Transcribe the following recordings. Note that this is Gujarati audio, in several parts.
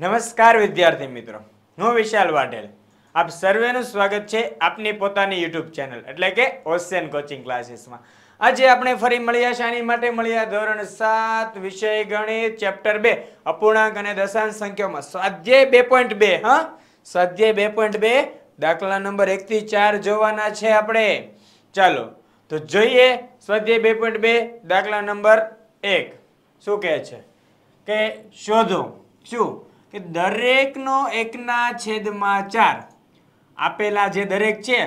નમસ્કાર વિદ્યાર્થી મિત્રો. હું વિશાલ વાઢેલ. આપ સર્વેનું સ્વાગત છે આપની પોતાની યુટ્યુબ ચેનલ, એટલે કે ઓશિયન કોચિંગ ક્લાસીસમાં. આજે આપણે ફરી મળ્યા શાની માટે મળ્યા ધોરણ સાત વિષય ગણિત, ચેપ્ટર બે, અપૂર્ણાંક અને દશાંશ સંખ્યામાં સ્વાધ્યાય બે પોઈન્ટ બે, હા? સ્વાધ્યાય બે પોઈન્ટ બે, દાખલા નંબર એક થી ચાર જોવાના છે આપણે. ચાલો, તો જોઈએ સ્વાધ્યાય બે પોઈન્ટ બે, દાખલા નંબર એક. શું કહે છે? કે શોધો. શું? કે દરેકનો એકના છેદમાં ચાર. આપેલા જે દરેક છે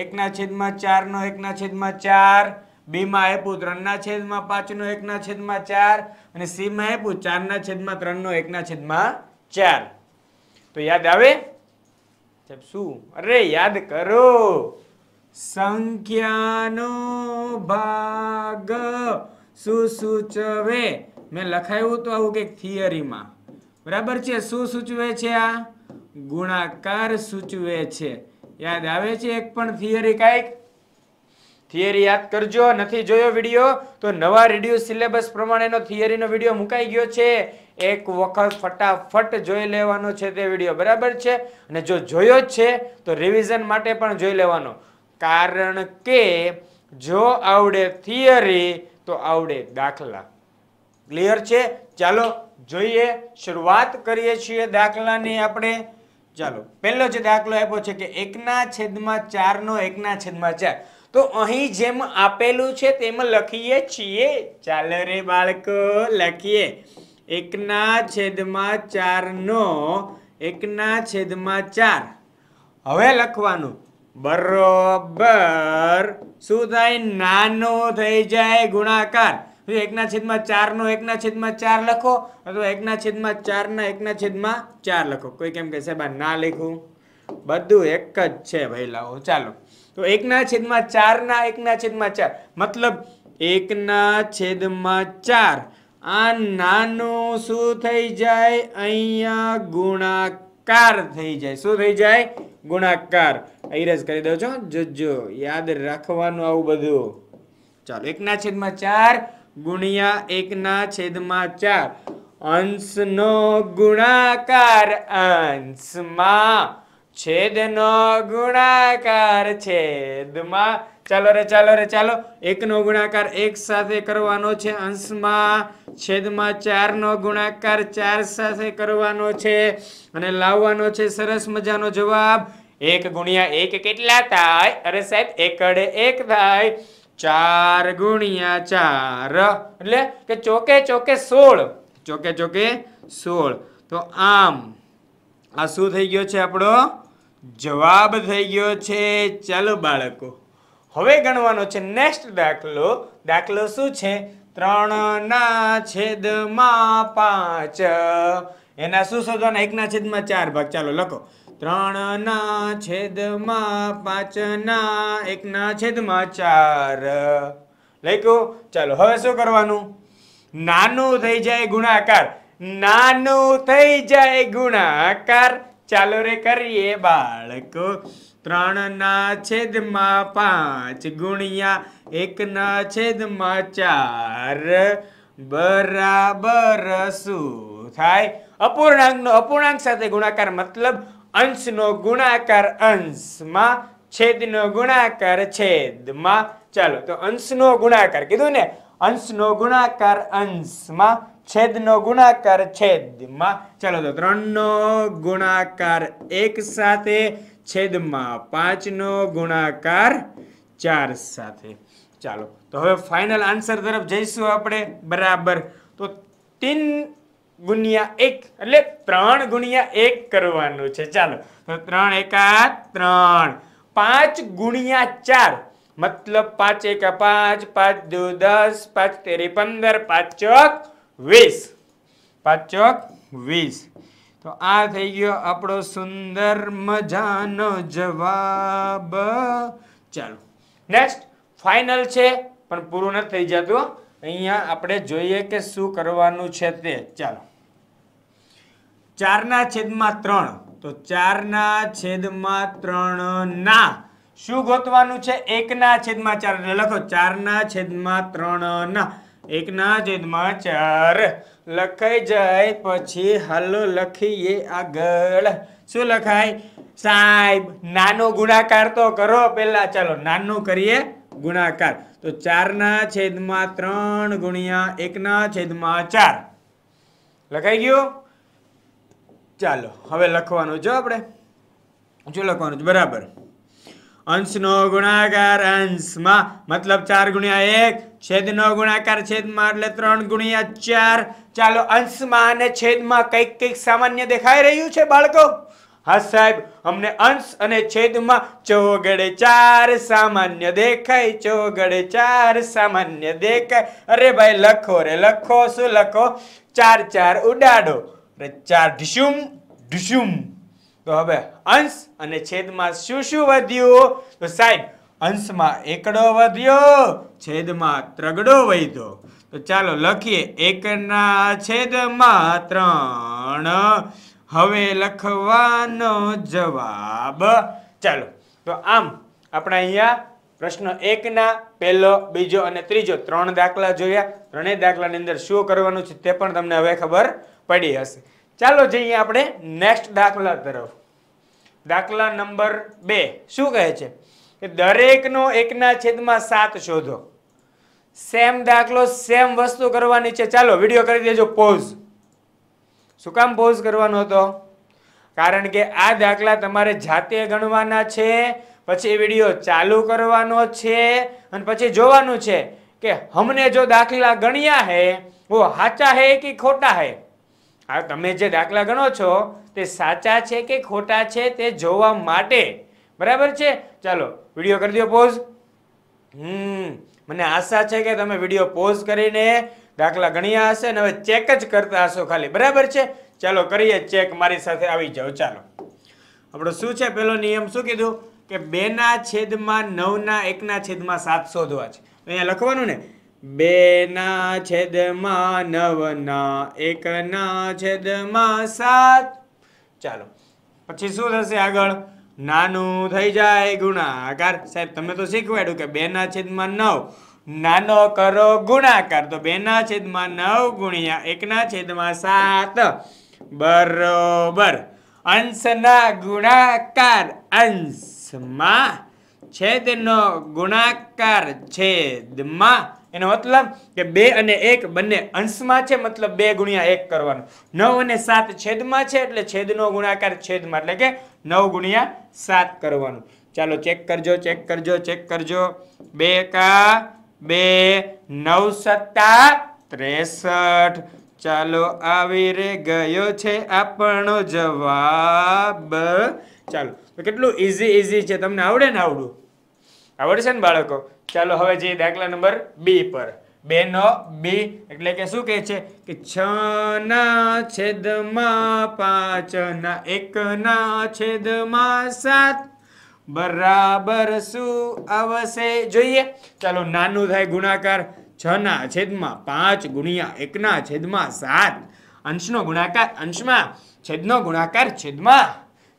એકના છેદમાં ચારનો એકના છેદમાં ચાર, બીમાં આપ્યું ત્રણના છેદમાં પાંચનો એકના છેદમાં ચાર, અને સીમાં આપ્યું ચારના છેદમાં ત્રણનો એકના છેદમાં ચાર. તો યાદ આવે? શું? અરે યાદ કરો. સંખ્યાનો ભાગ શું સૂચવે મેં લખાયું તો આવું કંઈક થિયરીમાં બરાબર છે? શું સૂચવે છે આ? ગુણાકાર સૂચવે છે. યાદ આવે છે એક પણ થિયરી કાંઈક? થિયરી યાદ કરજો. નથી જોયો વીડિયો તો નવા રેડિયો સિલેબસ પ્રમાણેનો થિયરીનો વીડિયો મુકાઈ ગયો છે. એક વખત ફટાફટ જોઈ લેવાનો છે તે વીડિયો બરાબર છે? અને જો જોયો જ છે, તો રિવિઝન માટે પણ જોઈ લેવાનો. કારણ કે જો આવડે થિયરી તો આવડે દાખલા. ક્લિયર છે? ચાલો જોઈએ, શરૂઆત કરીએ છીએ દાખલાની આપણે. ચાલો, પહેલો જે દાખલો આપ્યો છે કે એકના છેદમાં ચારનો એકના છેદમાં ચાર. તો અહીં જેમ આપેલું છે તેમ લખીએ છીએ. ચાલો રે બાળકો, લખીએ. એકના છેદમાં ચારનો એકના છેદમાં ચાર. હવે લખવાનું. બરોબર. શું થાય? નાનો થઈ જાય ગુણાકાર. એકના છેદમાં ચારનો એકના છેદમાં ચાર લખો, અથવા એકના છેદમાં ચારના એકના છેદમાં ચાર લખો. કોઈ કેમ કે સાહેબ ના લખું બધું એક જ છે ભઈલાઓ. ચાલો. તો એકના છેદમાં ચારના, એકના છેદમાં ચાર. મતલબ એકના છેદમાં ચાર. આ નાનું શું થઈ જાય? અહીંયા ગુણાકાર થઈ જાય. શું થઈ જાય? ગુણાકાર. અહીરજ કરી દો છો. જોજો. યાદ રાખવાનું આવું બધું. ચાલો. એકના છેદમાં ચાર ગુણ્યા એકના છેદમાં ચાર. અંશનો ગુણાકાર અંશમાં. છેદનો ગુણાકાર છેદમાં. ચાલો રે ચાલો રે, ચાલો. એકનો ગુણાકાર એક સાથે કરવાનો છે અંશમાં. છેદમાં ચારનો ગુણાકાર ચાર સાથે કરવાનો છે. અને લાવવાનો છે સરસ મજાનો જવાબ. એક ગુણ્યા એક કેટલા થાય? અરે સાહેબ, એકડે એક થાય. ચાર ગુણ્યા ચાર. એટલે કે ચોકે ચોકે સોળ. ચોકે ચોકે સોળ. તો આમ, આ શું થઈ ગયો છે આપણો? જવાબ થઈ ગયો છે, ચાલો બાળકો. હવે ગણવાનો છે નેક્સ્ટ દાખલો. દાખલો શું છે? ત્રણ ના છેદમાં પાંચ. એના શું શોધવાના? એકના છેદમાં ચાર ભાગ. ચાલો લખો. ત્રણ ના છેદમાં પાંચ ના એકના છેદમાં ચાર. લખ્યું? ચાલો, હવે શું કરવાનું? નાનું થઈ જાય ગુણાકાર. નાનું થઈ જાય ગુણાકાર. ચાલો રે કરીએ બાળકો. ત્રણ ના છેદમાં પાંચ ગુણ્યા, એકના છેદમાં ચાર. બરાબર શું થાય? અપૂર્ણાંકનો અપૂર્ણાંક સાથે ગુણાકાર મતલબ અંશનો ગુણાકાર અંશમાં છેદનો ગુણાકાર છેદમાં. ચાલો, તો અંશનો ગુણાકાર કીધું ને? અંશનો ગુણાકાર અંશમાં છેદનો ગુણાકાર છેદમાં. ચાલો, તો ત્રણનો ગુણાકાર એક સાથે, છેદમાં પાંચનો ગુણાકાર ચાર સાથે. ચાલો, તો હવે ફાઇનલ આન્સર તરફ જઈશું આપણે. બરાબર. તો તીન ગુણ્યા એક, એટલે ત્રણ ગુણ્યા એક કરવાનું છે. ચાલો, તો ત્રણ એકા ત્રણ. પાંચ ગુણ્યા ચાર, મતલબ પાંચ એકા પાંચ પાંચ દુ દસ, પાંચ તેરી પંદર, પાંચ ચોક વીસ. પાંચ ચોક વીસ. તો આ થઈ ગયો આપણો સુંદર મજાનો જવાબ. ચાલો, નેક્સ્ટ, ફાઇનલ છે, પણ પૂરું નથી થઈ જતું. અહીંયા આપણે જોઈએ કે શું કરવાનું છે તે. ચાલો. ચારના છેદમાં ત્રણ. તો ચારના છેદમાં ત્રણ ના. શું ગોતવાનું છે? એકના છેદમાં ચાર. લખો, ચારના છેદમાં ત્રણ ના. એકના છેદમાં ચાર. લખાઈ જાય, પછી હાલો લખીએ આગળ. શું લખાય? સાહેબ, નાનો ગુણાકાર તો કરો પેલા ચાલો, નાનું કરીએ ગુણાકાર. તો ચારના છેદમાં ત્રણ ગુણ્યા એકના છેદમાં ચાર. લખાઈ ગયું? ચાલો, હવે લખવાનું જો આપણે. શું લખવાનું છે? બરાબર. અંશનો ગુણાકાર અંશમાં મતલબ ચાર ગુણ્યા એક, છેદનો ગુણાકાર છેદમાં એટલે ત્રણ ગુણ્યા ચાર. ચાલો, અંશમાં અને છેદમાં કંઈક કંઈક સામાન્ય દેખાઈ રહ્યું છે, બાળકો? હા, સાહેબ, અમને અંશ અને છેદમાં ચોગડે ચાર સામાન્ય દેખાય, ચોગડે ચાર સામાન્ય દેખાય. અરે ભાઈ, લખો રે, લખો, શું લખો? ચાર ચાર ઉડાડો. અરે ચાર ઢીસુમ ઢીસુમ. તો હવે અંશ અને છેદમાં શું શું વધ્યું? તો સાહેબ અંશમાં એકડો વધ્યો, છેદમાં ત્રગડો વધ્યો. તો ચાલો લખીએ, એકના છેદમાં ત્રણ. હવે લખવાનો જવાબ. ચાલો, તો આમ આપણે અહીંયા પ્રશ્ન એકના, પહેલો, બીજો અને ત્રીજો ત્રણ દાખલા જોયા. ત્રણેય દાખલાની અંદર શું કરવાનું છે તે પણ તમને હવે ખબર પડી હશે. ચાલો જઈએ આપણે નેક્સ્ટ દાખલા તરફ. દાખલા નંબર બે શું કહે છે? કે દરેકનો એકના છેદમાં સાત શોધો. સેમ દાખલો સેમ વસ્તુ કરવાની છે. ચાલો વીડિયો કરી દેજો પોઝ શું કામ પોઝ કરવાનો હતો? કારણ કે આ દાખલા તમારે જાતે ગણવાના છે, પછી વીડિયો ચાલુ કરવાનો છે, અને પછી જોવાનું છે કે હમને જો દાખલા ગણ્યા હે वो સાચા હે કે ખોટા હે? આ તમે જે દાખલા ગણો છો, તે સાચા છે કે ખોટા છે તે જોવા માટે? બરાબર છે? ચાલો વીડિયો કરી દો પોઝ હમ, મને આશા છે કે તમે વીડિયો પોઝ કરીને દાખલા ગણ્યા હશે અને હવે ચેક જ કરતા હશો ખાલી. બરાબર છે? ચાલો, કરીએ ચેક મારી સાથે આવી જાઓ. ચાલો. આપણો શું છે? પેલો નિયમ શું કીધું? કે બેના છેદમાં નવના એકના છેદમાં સાત શોધવા છે. અહીંયા લખવાનું ને? બે ના છેદમાં નવ ના એકના છેદમાં સાત. ચાલો, પછી શું થશે આગળ? નાનું થઈ જાય ગુણાકાર. સાહેબ, તમે તો શીખવાડ્યું કે બે ના છેદમાં નવ. નાનો કરો ગુણાકાર. તો બે ના છેદમાં નવ ગુણ્યા એકના છેદમાં સાત. બરોબર. અંશના ગુણાકાર અંશમાં છેદનો ગુણાકાર છેદમાં એનો મતલબ કે બે અને એક બંને અંશમાં છે, મતલબ બે ગુણ્યા એક કરવાનું. નવ અને સાત છેદમાં છે, એટલે છેદનો ગુણાકાર છેદમાં, એટલે કે નવ ગુણ્યા સાત કરવાનું. ચાલો ચેક કરજો ચેક કરજો ચેક કરજો. બે કા બે, નવ સત્તા ત્રેસઠ. ચાલો આવી રે ગયો છે આપણો જવાબ. ચાલો, તો કેટલું ઈઝી ઈઝી છે, તમને આવડે ને આવડું? આવડશે ને બાળકો? ચાલો હવે જઈએ દાખલા નંબર બી પર. બે નો બી એટલે કે શું કહે છે? કે છ ના છેદમાં પાંચ ના એક ના છેદમાં સાત. બરાબર શું આવશે? જોઈએ. ચાલો નાનું થાય ગુણાકાર. છ ના છેદમાં પાંચ ગુણ્યા એકના છેદમાં સાત. અંશનો ગુણાકાર, અંશમાં છેદનો ગુણાકાર છેદમાં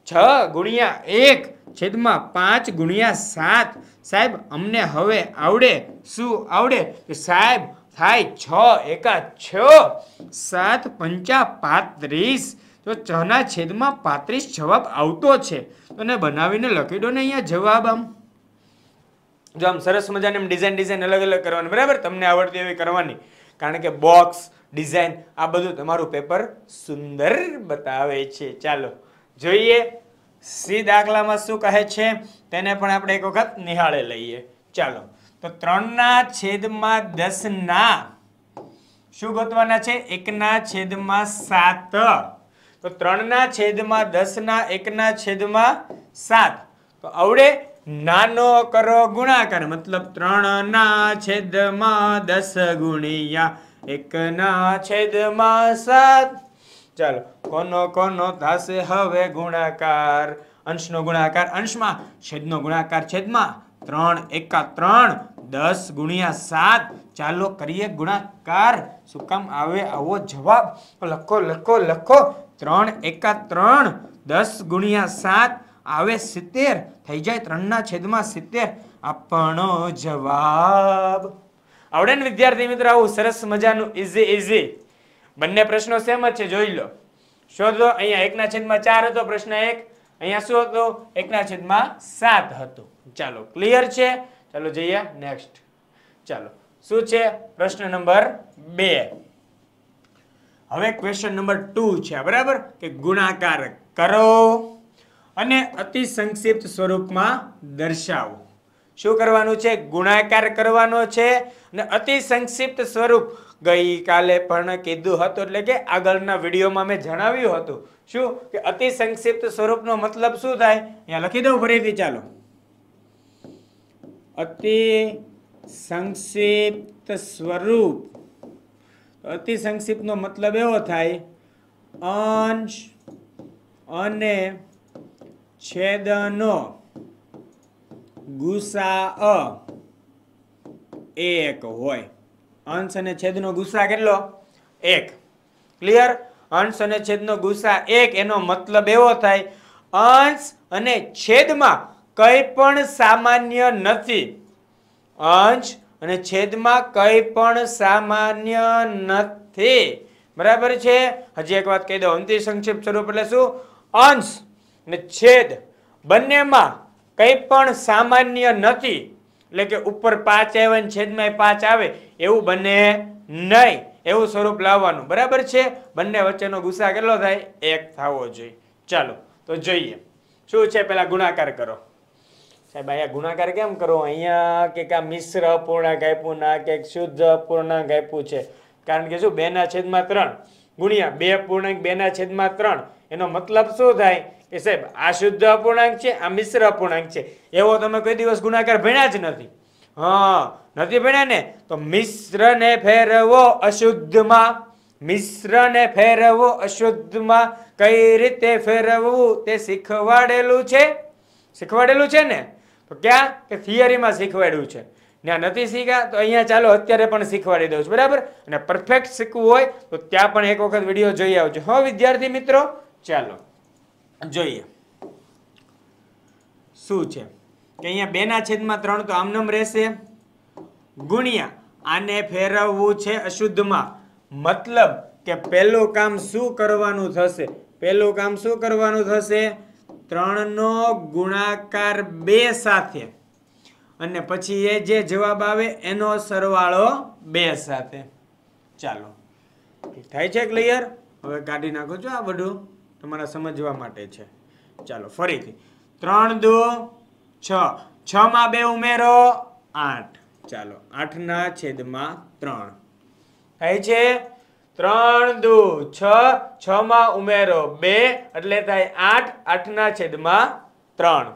છ ગુણ્યા એક. છેદમાં પાંચ ગુણ્યા સાત. સાહેબ, અમને હવે આવડે? શું આવડે? સાહેબ, થાય છ, એકા છ. સાત પંચા પાંત્રીસ. તો છના છેદમાં પાંત્રીસ જવાબ આવતો છે. એને બનાવીને લખી દો ને અહીંયા જવાબ આમ. જો આમ સરસ મજાની ડિઝાઇન ડિઝાઇન અલગ અલગ કરવાની. બરાબર? તમને આવડતી એવી કરવાની. કારણ કે બોક્સ ડિઝાઇન આ બધું તમારું પેપર સુંદર બતાવે છે. ચાલો, જોઈએ. સી દાખલામાં શું કહે છે? તેને પણ આપણે એક વખત નિહાળે લઈએ. ચાલો. તો ત્રણના છેદમાં દસના શું ગોતવાના છે? એકના છેદમાં સાત. તો ત્રણના છેદમાં દસના, એકના છેદમાં સાત. તો આવડે નાનો કરો ગુણાકાર. મતલબ ત્રણના છેદમાં દસ ગુણ્યા એકના છેદમાં સાત. ચાલો. કોનો કોનો થશે હવે ગુણાકાર? અંશનો ગુણાકાર અંશમાં, છેદનો ગુણાકાર છેદમાં. ત્રણ એકા ત્રણ, દસ ગુણ્યા સાત. ચાલો કરીએ ગુણાકાર. શું કામ આવે આવો જવાબ? લખો લખો લખો. ત્રણ એકા ત્રણ, દસ ગુણ્યા સાત. આવે સિત્તેર. થઈ જાય ત્રણના છેદમાં સિત્તેર. આપણો જવાબ. આવડે ને વિદ્યાર્થી મિત્રો, આવું સરસ મજાનું ઇઝી ઇઝી બંને પ્રશ્નો સેમ જ છે, જોઈ લો. શોધો, અહીંયા એકના છેદમાં ચાર હતો, પ્રશ્ન એક. અહીંયા શું હતો? એકના છેદમાં સાત હતો. ચાલો ક્લિયર છે? ચાલો જઈએ નેક્સ્ટ ચાલો, શું છે? પ્રશ્ન નંબર બે. હવે ક્વેશ્ચન નંબર ટુ છે બરાબર? કે ગુણાકાર કરો અને અતિ સંક્ષિપ્ત સ્વરૂપમાં દર્શાવો. શું કરવાનું છે? ગુણાકાર કરવાનો છે અને અતિ સંક્ષિપ્ત સ્વરૂપ ગઈકાલે પણ કીધું હતું એટલે કે આગળના વિડીયોમાં મેં જણાવ્યું હતું. શું? કે અતિ સંક્ષિપ્ત સ્વરૂપનો મતલબ શું થાય? અહીંયા લખી દઉં ફરીથી, ચાલો. અતિ સંક્ષિપ્ત સ્વરૂપ. અતિ સંક્ષિપ્તનો મતલબ એવો થાય, અંશ અને છેદનો ગુસા એક હોય. અંશ અને છેદનો ગુસા કેટલો? એક. ક્લિયર અંશ અને છેદનો ગુસા એક, એનો મતલબ એવો થાય, અંશ અને છેદમાં કંઈ પણ સામાન્ય નથી. અંશ અને છેદમાં કંઈ પણ સામાન્ય નથી. બરાબર છે? હજી એક વાત કહી દઉં. અંતિ સંક્ષિપ્ત સ્વરૂપ એટલે શું? અંશ અને છેદ બંનેમાં કંઈ પણ સામાન્ય નથી. એટલે કે ઉપર પાંચ આવે ને છેદમાં પાંચ આવે, એવું બને નહીં. એવું સ્વરૂપ લાવવાનું. બરાબર છે? બંને વચ્ચેનો ગુસા કેટલો થાય? એક થવો જોઈએ. ચાલો, તો જોઈએ. શું છે પેલા ગુણાકાર કરો? સાહેબ, અહીંયા ગુણાકાર કેમ કરો? અહીંયા કે કા મિશ્ર અપૂર્ણાંક આપ્યું, ના કે શુદ્ધ અપૂર્ણાંક આપ્યું છે? કારણ કે શું? બે ના છેદમાં ત્રણ. ગુણ્યા બે પૂર્ણાંક બે ના છેદમાં ત્રણ. એનો મતલબ શું થાય? કે સાહેબ, આ શુદ્ધ અપૂર્ણાંક છે, આ મિશ્ર અપૂર્ણાંક છે. એવો તમે કોઈ દિવસ ગુણાકાર ભણ્યા જ નથી. હા, નથી ભણ્યા ને? તો મિશ્રને ફેરવો અશુદ્ધમાં. મિશ્રને ફેરવો અશુદ્ધમાં. કઈ રીતે ફેરવવું તે શીખવાડેલું છે? શીખવાડેલું છે ને? તો ક્યાં? કે થિયરીમાં શીખવાડ્યું છે. ત્યાં નથી શીખ્યા, તો અહીંયા ચાલો અત્યારે પણ શીખવાડી દઉં છું, બરાબર? અને પરફેક્ટ શીખવું હોય, તો ત્યાં પણ એક વખત વીડિયો જોઈ આવજો. હો, વિદ્યાર્થી મિત્રો, ચાલો. જોઈએ. શું છે? કે અહીંયા બેના છેદમાં ત્રણ તો આમનામ રહેશે. ગુણ્યા, આને ફેરવવું છે અશુદ્ધમાં. મતલબ કે પહેલું કામ શું કરવાનું થશે? પહેલું કામ શું કરવાનું થશે? ત્રણનો ગુણાકાર બે સાથે. અને પછી એ જે જવાબ આવે, એનો સરવાળો બે સાથે. ચાલો. થાય છે ક્લિયર હવે કાઢી નાખો છો આ બધું? તમારા સમજવા માટે છે. ચાલો, ફરીથી. ત્રણ, દો, છ. છ માં બે ઉમેરો, આઠ. ચાલો, આઠના છેદમાં ત્રણ. થાય છે? ત્રણ, દુ, છ. છ માં ઉમેરો, બે. એટલે થાય આઠ. આઠના છેદમાં ત્રણ.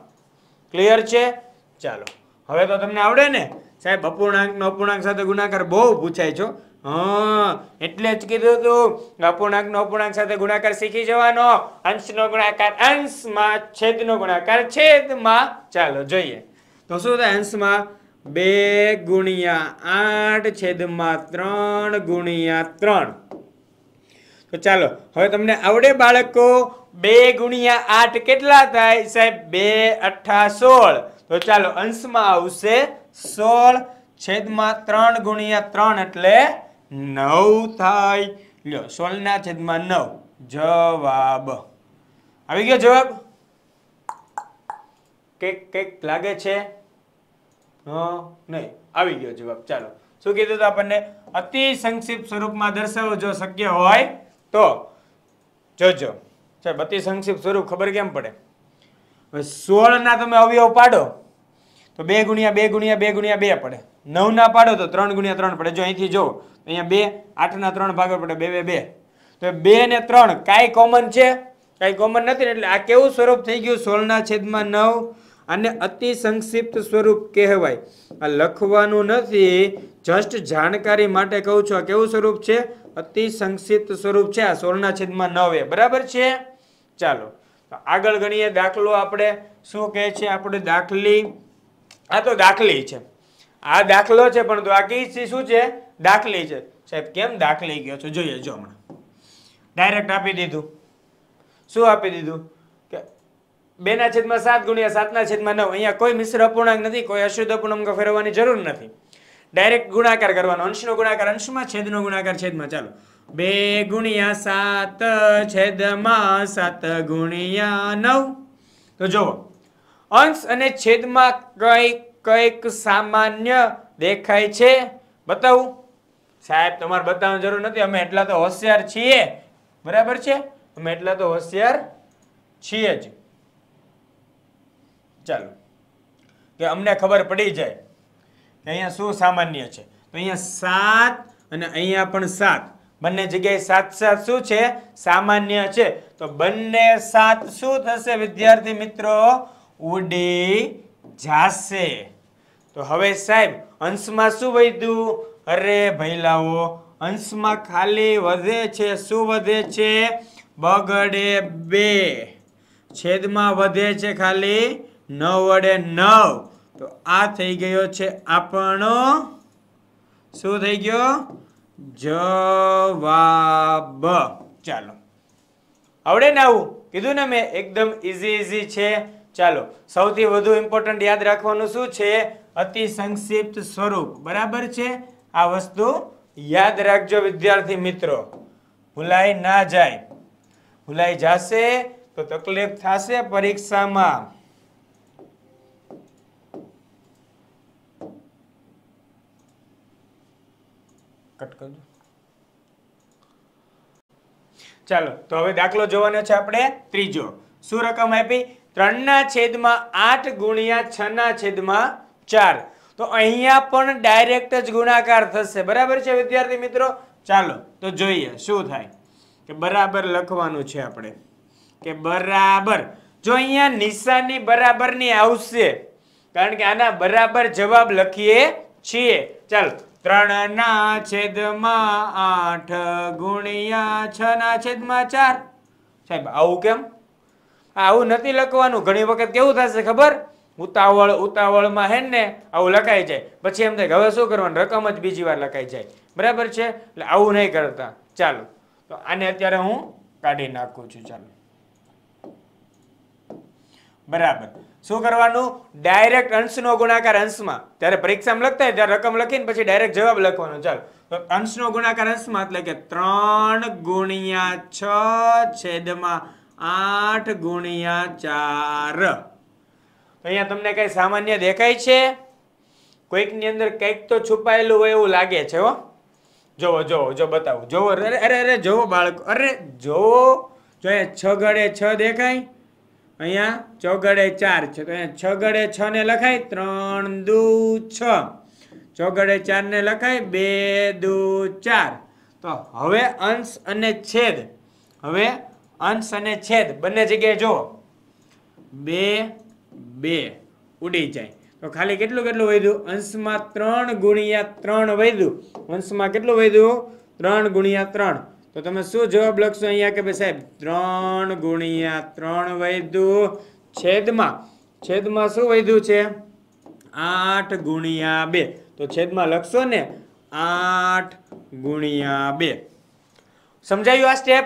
ક્લિયર છે? ચાલો. હવે તો તમને આવડે ને? સાહેબ, અપૂર્ણાંક નો અપૂર્ણાંક સાથે ગુણાકાર બહુ પૂછાય છો. હા, એટલે જ કીધું તું, અપૂર્ણાંક નો અપૂર્ણાંક સાથે ગુણાકાર શીખી જવાનો. અંશનો ગુણાકાર, અંશમાં છેદનો ગુણાકાર, છેદમાં, ચાલો જોઈએ. તો શું થાય અંશમાં? બે ગુણ્યા આઠ છેદમાં ત્રણ ગુણ્યા ત્રણ. તો ચાલો, હવે તમને આવડે બાળકો, બે ગુણ્યા આઠ કેટલા થાય? સાહેબ, બે અઠા સોળ. તો ચાલો, અંશમાં આવશે સોળ છેદમાં ત્રણ ગુણ્યા ત્રણ એટલે નવ થાય. લ્યો, સોળના છેદમાં નવ. જવાબ. આવી ગયો જવાબ? કંઈક કંઈક લાગે છે? નહીં. આવી ગયો જવાબ. ચાલો. શું કીધું તો આપણને? અતિ સંક્ષિપ્ત સ્વરૂપમાં દર્શાવો જો શક્ય હોય તો. જોજો. સાહેબ, અતિ સંક્ષિપ્ત સ્વરૂપ ખબર કેમ પડે? હવે સોળ ના તમે અવયવ પાડો. તો બે ગુણ્યા બે ગુણ્યા બે ગુણ્યા બે પડે. નવ ના પાડો તો ત્રણ ગુણ્યા ત્રણ પડે. જો અહીંથી જો અહીંયા બે, આઠના ત્રણ ભાગો પડે. બે બે બે. તો બે ને ત્રણ કાંઈ કોમન છે? કાંઈ કોમન નથી એટલે આ કેવું સ્વરૂપ થઈ ગયું? સોળના છેદમાં નવ અને અતિ સંક્ષિપ્ત સ્વરૂપ કહેવાય. આ લખવાનું નથી. જસ્ટ જાણકારી માટે કહું છું, આ કેવું સ્વરૂપ છે? અતિ સંક્ષિપ્ત સ્વરૂપ છે. આ સોળના છેદમાં નવ એ. બરાબર છે? ચાલો. આગળ ગણીએ દાખલો આપણે. શું કહે છે? આપણે દાખલી આ તો દાખલી છે. આ દાખલો છે પણ બાકી શું છે? દાખલી છે. સાહેબ, કેમ દાખલી ગયો છો? જોઈએ, જો હમણાં. ડાયરેક્ટ આપી દીધું. શું આપી દીધું? કે બે ના છેદમાં સાત ગુણ્યા સાતના છેદમાં નવ. અહીંયા કોઈ મિશ્ર અપૂર્ણાંક નથી, કોઈ અશુદ્ધ અપૂર્ણાંક ફેરવવાની જરૂર નથી. ડાયરેક્ટ ગુણાકાર કરવાનો. અંશનો ગુણાકાર, અંશમાં છેદનો ગુણાકાર છેદમાં. ચાલો. બે ગુણ્યા સાત છેદમાં સાત ગુણ્યા નવ. તો જુઓ. અંશ અને છેદમાં કઈ, કંઈક સામાન્ય દેખાય છે. બતાવું. સાહેબ, તમારે બતાવવાની જરૂર નથી. અમે એટલા તો હોશિયાર છીએ. બરાબર છે? અમે એટલા તો હોશિયાર છીએ જ. ચાલો. કે અમને ખબર પડી જાય કે અહીંયા શું સામાન્ય છે. તો અહીંયા સાત અને અહીંયા પણ સાત. બંને જગ્યાએ સાત સાત શું છે? સામાન્ય છે. તો બંને સાત શું થશે, વિદ્યાર્થી મિત્રો? ઉડી જાશે. તો હવે સાહેબ, અંશમાં શું વધ્યું? અરે ભૈલાઓ અંશમાં ખાલી વધે છે, શું વધે છે? બગડે બે. છેદમાં વધે છે ખાલી નવ વડે નવ. તો આ થઈ ગયો છે આપણો, શું થઈ ગયો? જવાબ. ચાલો. આવડે ને આવું? કીધું ને મેં, એકદમ ઇઝી ઇઝી છે. ચાલો, સૌથી વધુ ઇમ્પોર્ટન્ટ યાદ રાખવાનું શું છે? અતિ સંક્ષિપ્ત સ્વરૂપ. બરાબર છે? આ વસ્તુ યાદ રાખજો વિદ્યાર્થી મિત્રો. ભૂલાઈ ના જાય. ભૂલાઈ જશે તો તકલીફ થશે પરીક્ષામાં. ચાલો, તો હવે દાખલો જોવાનો છે આપણે ત્રીજો. શું રકમ આપી? ત્રણના છેદમાં આઠ ગુણ્યા છ ના છેદમાં ચાર. તો અહીંયા પણ ડાયરેક્ટ જ ગુણાકાર થશે. બરાબર છે વિદ્યાર્થી મિત્રો? ચાલો, તો જોઈએ, શું થાય? કે બરાબર લખવાનું છે આપણે. કે બરાબર. જો અહીંયા નિશાની બરાબરની આવશે, કારણ કે આના બરાબર જવાબ લખીએ છીએ. ચાલો, ત્રણ ના છેદમાં આઠ ગુણ્યા છ ના છેદમાં ચાર. સાહેબ, આવું કેમ? આવું નથી લખવાનું. ઘણી વખત કેવું થશે ખબર? ઉતાવળ, ઉતાવળમાં હે ને આવું લખાઈ જાય. પછી એમ થાય હવે શું કરવાનું? રકમ જ બીજી વાર લખાઈ જાય. બરાબર છે? એટલે આવું નહીં કરતા. ચાલો. તો આને અત્યારે હું કાઢી નાખું છું. ચાલો. બરાબર. શું કરવાનું? ડાયરેક્ટ અંશનો ગુણાકાર અંશમાં. ત્યારે પરીક્ષામાં લખતા હોય ત્યારે રકમ લખીને પછી ડાયરેક્ટ જવાબ લખવાનો. ચાલો. તો અંશનો ગુણાકાર અંશમાં એટલે કે ત્રણ ગુણ્યા છ છેદમાં આઠ ગુણ્યા ચાર. અહીંયા તમને કઈ સામાન્ય દેખાય છે? કોઈકની અંદર કંઈક તો છુપાયેલું હોય એવું લાગે છે હો. જોવો જોવો, જો બતાવો. જોવો, અરે અરે અરે જોવો બાળકો. અરે, જોવો. જો અહીંયા છ ગળે છ દેખાય. અહીંયા ચોગડે ચાર છે. તો અહીંયા છ ગળે છ ને લખાય ત્રણ દુ છ. ચોગડે ચાર ને લખાય બે દુ ચાર. તો હવે અંશ અને છેદ. હવે અંશ અને છેદ, બંને જગ્યાએ જુઓ. બે બે, ઉડી જાય. તો ખાલી કેટલું કેટલું વધ્યું? અંશમાં ત્રણ ગુણ્યા ત્રણ વધ્યું. અંશમાં કેટલું વધ્યું? ત્રણ ગુણ્યા ત્રણ. તો તમે શું જવાબ લખશો અહીંયા કે ભાઈ સાહેબ? ત્રણ ગુણ્યા ત્રણ વધ્યું છેદમાં. છેદમાં શું વધ્યું છે? આઠ ગુણ્યા બે. તો છેદમાં લખશો ને? આઠ ગુણ્યા બે. સમજાયું આ સ્ટેપ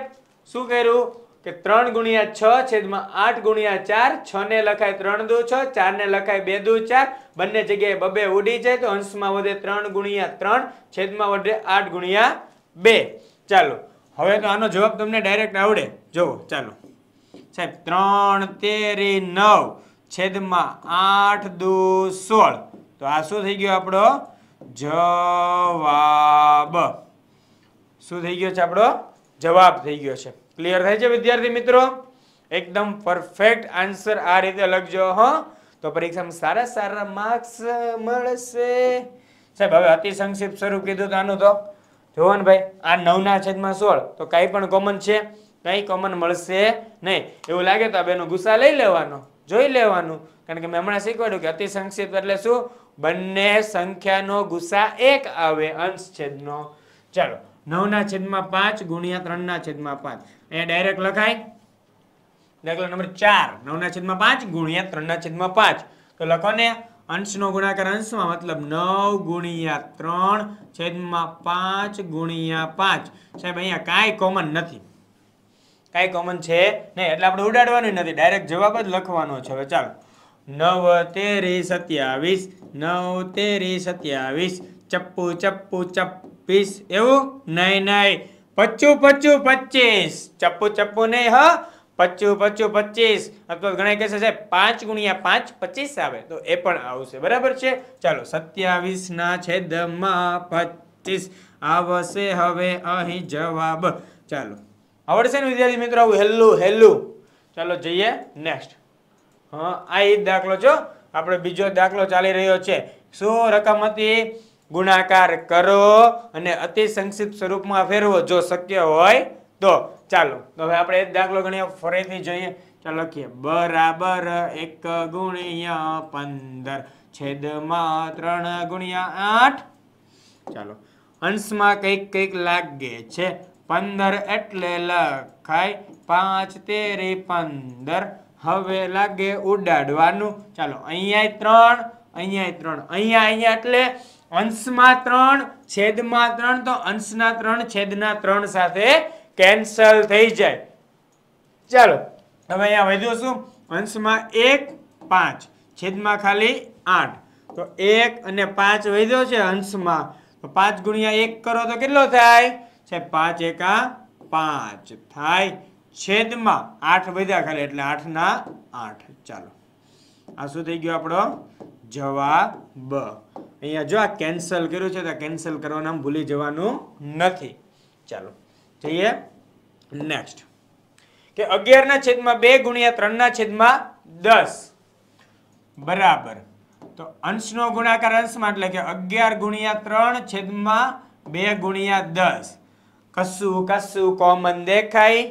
શું કર્યું? કે ત્રણ ગુણ્યા છ છેદમાં આઠ ગુણ્યા ચાર, છ ને લખાય ત્રણ દુ છ, ચાર ને લખાય બે દુ ચાર. બંને જગ્યાએ બબે ઉડી જાય તો અંશમાં વધે ત્રણ ગુણ્યા ત્રણ, છેદમાં વધે આઠ ગુણ્યા બે. ચાલો, હવે તો આનો જવાબ તમને ડાયરેક્ટ આવડે. જુઓ, ચાલો. સાહેબ, ત્રણ, તેરી, નવ, છેદમાં આઠ દુ સોળ. તો આ શું થઈ ગયો આપણો? જવાબ. શું થઈ ગયો છે આપણો? જવાબ થઈ ગયો છે. ક્લિયર થાય છે વિદ્યાર્થી મિત્રો? એકદમ પરફેક્ટ આન્સર આ રીતે લખજો, હો. તો પરીક્ષામાં સારા સારા માર્ક્સ મળશે. સાહેબ, હવે અતિ સંક્ષિપ્ત સ્વરૂપ કીધું તો આનું તો. જોવો ને ભાઈ, આ નવના છેદમાં સોળ, તો કાંઈ પણ કોમન છે? કંઈ કોમન મળશે નહીં. એવું લાગે તો આ બેનો ગુસ્સા લઈ લેવાનો, જોઈ લેવાનું. કારણ કે મેં હમણાં શીખવાડ્યું કે અતિ સંક્ષિપ્ત એટલે શું? બંને સંખ્યાનો ગુસ્સા એક આવે, અંશ છેદનો. ચાલો. નવના છેદમાં પાંચ ગુણ્યા ત્રણના છેદમાં પાંચ. અહીંયા ડાયરેક્ટ લખાય. દાખલા નંબર ચાર. નવના છેદમાં પાંચ ગુણ્યા ત્રણના છેદમાં પાંચ. તો લખો ને, અંશનો ગુણાકાર અંશમાં મતલબ નવ ગુણ્યા ત્રણ છેદમાં પાંચ ગુણ્યા પાંચ. સાહેબ, અહીંયા કાંઈ કોમન નથી. કાંઈ કોમન છે નહીં, એટલે આપણે ઉડાડવાનું નથી. ડાયરેક્ટ જવાબ જ લખવાનો છે. હવે ચાલો. નવ તેરી સત્યાવીસ, નવ તેરી સત્યાવીસ. ચપ્પુ ચપ્પુ. ચપ્પીસ એવું? નહીં નહીં. પચ્ચું પચ્ચું પચીસ ચપ્પુ ચપ્પુ નહીં, હ. પચ્ચું પચ્ચું પચીસ અથવા ઘણા કહેશે છે પાંચ ગુણ્યા પાંચ પચીસ આવે. તો એ પણ આવશે. બરાબર છે? ચાલો સત્યાવીસ ના છેદમાં પચીસ આવશે હવે અહીં જવાબ. ચાલો. આવડશે ને વિદ્યાર્થી મિત્રો આવું? હેલ્લું હેલ્લું. ચાલો, જઈએ. નેક્સ્ટ. હા, આ એ દાખલો છો આપણે બીજો દાખલો ચાલી રહ્યો છે. શું રકમ હતી? ગુણાકાર કરો અને અતિ સંક્ષિપ્ત સ્વરૂપમાં ફેરવો, જો શક્ય હોય તો. ચાલો, તો હવે આપણે દાખલો ગણીએ, ફરીથી જોઈએ. ચાલો લખીએ. બરાબર એક ગુણ્યા પંદર છેદમાં ત્રણ ગુણ્યા આઠ. ચાલો, અંશમાં કંઈક કંઈક લાગે છે. પંદર એટલે લખાય પાંચ તેરી પંદર. હવે લાગે ઉડાડવાનું. ચાલો, અહીંયા ત્રણ અહીંયા ત્રણ. અહીંયા અહીંયા એટલે અંશમાં ત્રણ, છેદમાં ત્રણ, તો અંશના ત્રણ, છેદના ત્રણ સાથે કેન્સલ થઈ જાય. ચાલો, હવે અહીંયા વધ્યું શું અંશમાં એક, પાંચ, છેદમાં ખાલી આઠ. તો એક અને પાંચ વધ્યો છે અંશમાં. તો પાંચ ગુણ્યા એક કરો તો કેટલો થાય? છે પાંચ એકા પાંચ. થાય છેદમાં આઠ વધ્યા ખાલી, એટલે આઠના આઠ. ચાલો, આ શું થઈ ગયો આપણો? જવાબ અહીંયા જો આ કેન્સલ કર્યું છે તો કેન્સલ કરવાના ભૂલી જવાનું નથી. ચાલો, જઈએ નેક્સ્ટ કે અગિયારના છેદમાં બે ગુણ્યા ત્રણના છેદમાં દસ. બરાબર. તો અંશનો ગુણાકાર અંશમાં એટલે કે અગિયાર ગુણ્યા ત્રણ છેદમાં બે ગુણ્યા દસ. કશું કશું કોમન દેખાય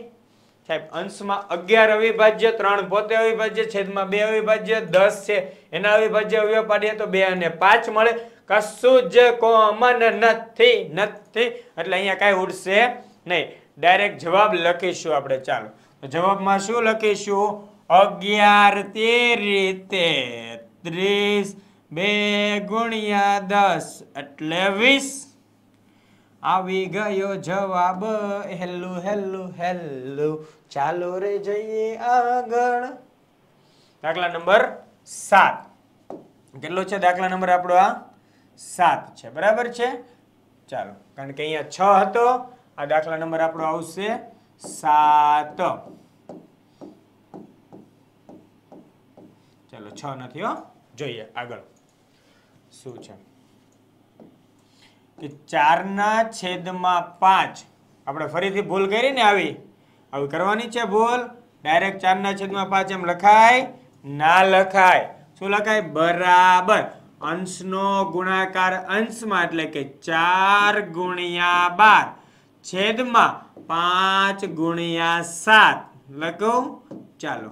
સાહેબ, અંશમાં અગિયાર અવિભાજ્ય, ત્રણ પોતે અવિભાજ્ય, છેદમાં બે અવિભાજ્ય, દસ છે. એના અવિભાજ્ય અવયવ પાડીએ તો બે અને પાંચ મળે. કશું જ કોમન નથી નથી. એટલે અહીંયા કાંઈ ઉડશે નહીં. ડાયરેક્ટ જવાબ લખીશું આપણે, ચાલો. તો જવાબમાં શું લખીશું? અગિયાર તેરી તેત્રીસ બે ગુણ્યા દસ, એટલે વીસ. આવી ગયો જવાબ. હેલ્લું હેલ્લું હેલ્લું ચાલો રે જઈએ આગળ. દાખલા નંબર સાત. કેટલો છે દાખલા નંબર આપણો આ? સાત છે. બરાબર છે? ચાલો. કારણ કે અહીંયા છ હતો. આ દાખલા નંબર આપણો આવશે સાત. ચાલો, છ નથી હો. જોઈએ, આગળ. શું છે? કે ચારના છેદમાં પાંચ. આપણે ફરીથી ભૂલ કરી ને આવી. આવી કરવાની છે ભૂલ. ડાયરેક્ટ ચારના છેદમાં પાંચ એમ લખાય. ના લખાય. શું લખાય? બરાબર. અંશનો ગુણાકાર અંશમાં એટલે કે ચાર ગુણ્યા બાર. છેદમાં પાંચ ગુણ્યા સાત. લખું. ચાલો.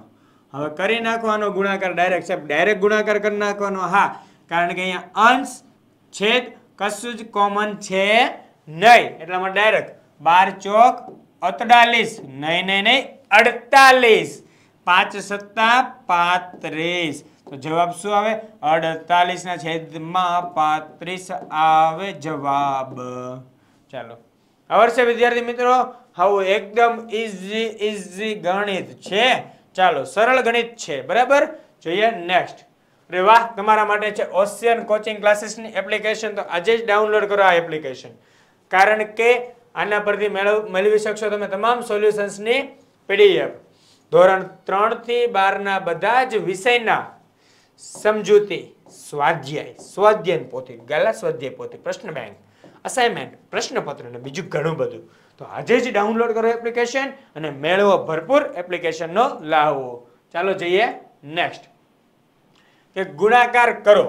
હવે કરી નાખવાનો ગુણાકાર ડાયરેક્ટ સાહેબ ડાયરેક્ટ ગુણાકાર કરી નાખવાનો. હા. કારણ કે અહીંયા અંશ, છેદ કશું જ કોમન છે નહીં. એટલા માટે ડાયરેક્ટ બાર ચોક અડતાલીસ, નહીં નહીં નહીં, અડતાલીસ. પાંચ સત્તા, પાંત્રીસ. તો જવાબ શું આવે? અડતાલીસ ના છેદમાં પાંત્રીસ આવે જવાબ. ચાલો. આવડશે વિદ્યાર્થી મિત્રો આવું એકદમ ઇઝી ઇઝી ગણિત છે. ચાલો, સરળ ગણિત છે. બરાબર? જોઈએ નેક્સ્ટ. અરે વાહ, તમારા માટે છે ઓશિયન કોચિંગ ક્લાસીસની એપ્લિકેશન. તો આજે જ ડાઉનલોડ કરો આ એપ્લિકેશન. કારણ કે આના પરથી મેળવ શકશો તમે તમામ સોલ્યુશન્સની પીડીએફ ધોરણ ત્રણથી બારના બધા જ વિષયના સમજૂતી, સ્વાધ્યાય સ્વાધ્યાયન પોથી, ગાલા સ્વાધ્યાય પોથી, પ્રશ્ન બેંક અસાઇનમેન્ટ પ્રશ્નપત્ર અને બીજું ઘણું બધું. તો આજે જ ડાઉનલોડ કરો એપ્લિકેશન અને મેળવો ભરપૂર એપ્લિકેશનનો લાવો ચાલો જઈએ નેક્સ્ટ કે ગુણાકાર કરો.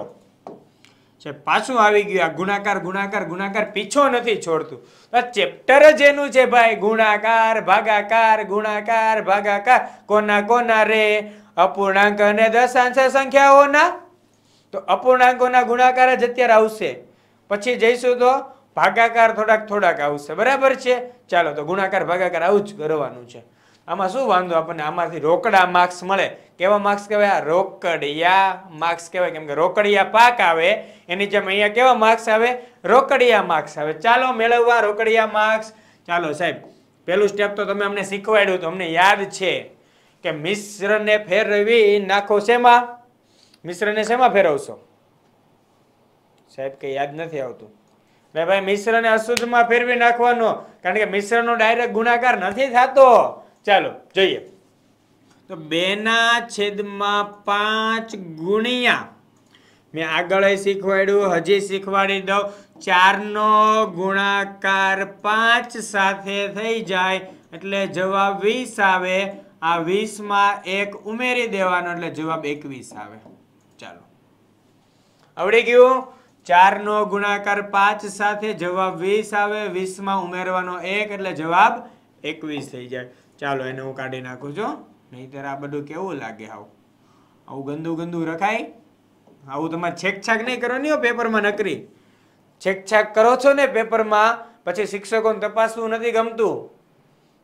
છે, પાછું આવી ગયું આ ગુણાકાર ગુણાકાર ગુણાકાર, પીછો નથી છોડતું. આ ચેપ્ટર જ એનું છે ભાઈ, ગુણાકાર, ભાગાકાર ગુણાકાર, ભાગાકાર. કોના કોના રે? અપૂર્ણાંક અને દશાંશ સંખ્યાઓના? તો અપૂર્ણાંકોના ગુણાકાર જ અત્યારે આવશે. પછી જઈશું તો ભાગાકાર થોડાક થોડાક આવશે. બરાબર છે? ચાલો તો ગુણાકાર, ભાગાકાર આવું જ કરવાનું છે. આમાં શું વાંધો? આપણને આમાંથી રોકડા માર્ક્સ મળે. કેવા માર્ક્સ કહેવાય? રોકડિયા માર્ક્સ કહેવાય. કેમ કે રોકડિયા પાક આવે, એની જેમ અહીંયા કેવા માર્ક્સ આવે? રોકડિયા માર્ક્સ આવે. ચાલો મેળવવા રોકડિયા માર્ક્સ ચાલો સાહેબ, પહેલું સ્ટેપ તો તમે અમને શીખવાડ્યું, તો અમને યાદ છે કે મિશ્રને ફેરવી નાખો શેમાં? મિશ્રને શેમાં ફેરવશો? સાહેબ કે યાદ નથી આવતું. ભાઈ, મિશ્રને અશુદ્ધમાં ફેરવી નાખવાનો. કારણ કે મિશ્રનો ડાયરેક્ટ ગુણાકાર નથી થતો. ચાલો, જોઈએ. તો બેના છેદમાં પાંચ ગુણ્યા. મેં આગળ શીખવાડ્યું, હજી શીખવાડી દઉં. ચારનો ગુણાકાર પાંચ સાથે થઈ જાય, એટલે જવાબ વીસ આવે. આ વીસમાં એક ઉમેરી દેવાનો, એટલે જવાબ એકવીસ આવે. ચાલો. આવડી ગયું? ચારનો ગુણાકાર પાંચ સાથે જવાબ વીસ આવે. વીસમાં ઉમેરવાનો એક, એટલે જવાબ એકવીસ થઈ જાય. ચાલો એને હું કાઢી નાખું છું. નહીંતર આ બધું કેવું લાગે આવું? આવું ગંદુ ગંદુ રખાય? આવું તમારે છેકછાક નહીં કરવાની હો, પેપરમાં નકરી. છેકછાક કરો છો ને પેપરમાં, પછી શિક્ષકોને તપાસવું નથી ગમતું.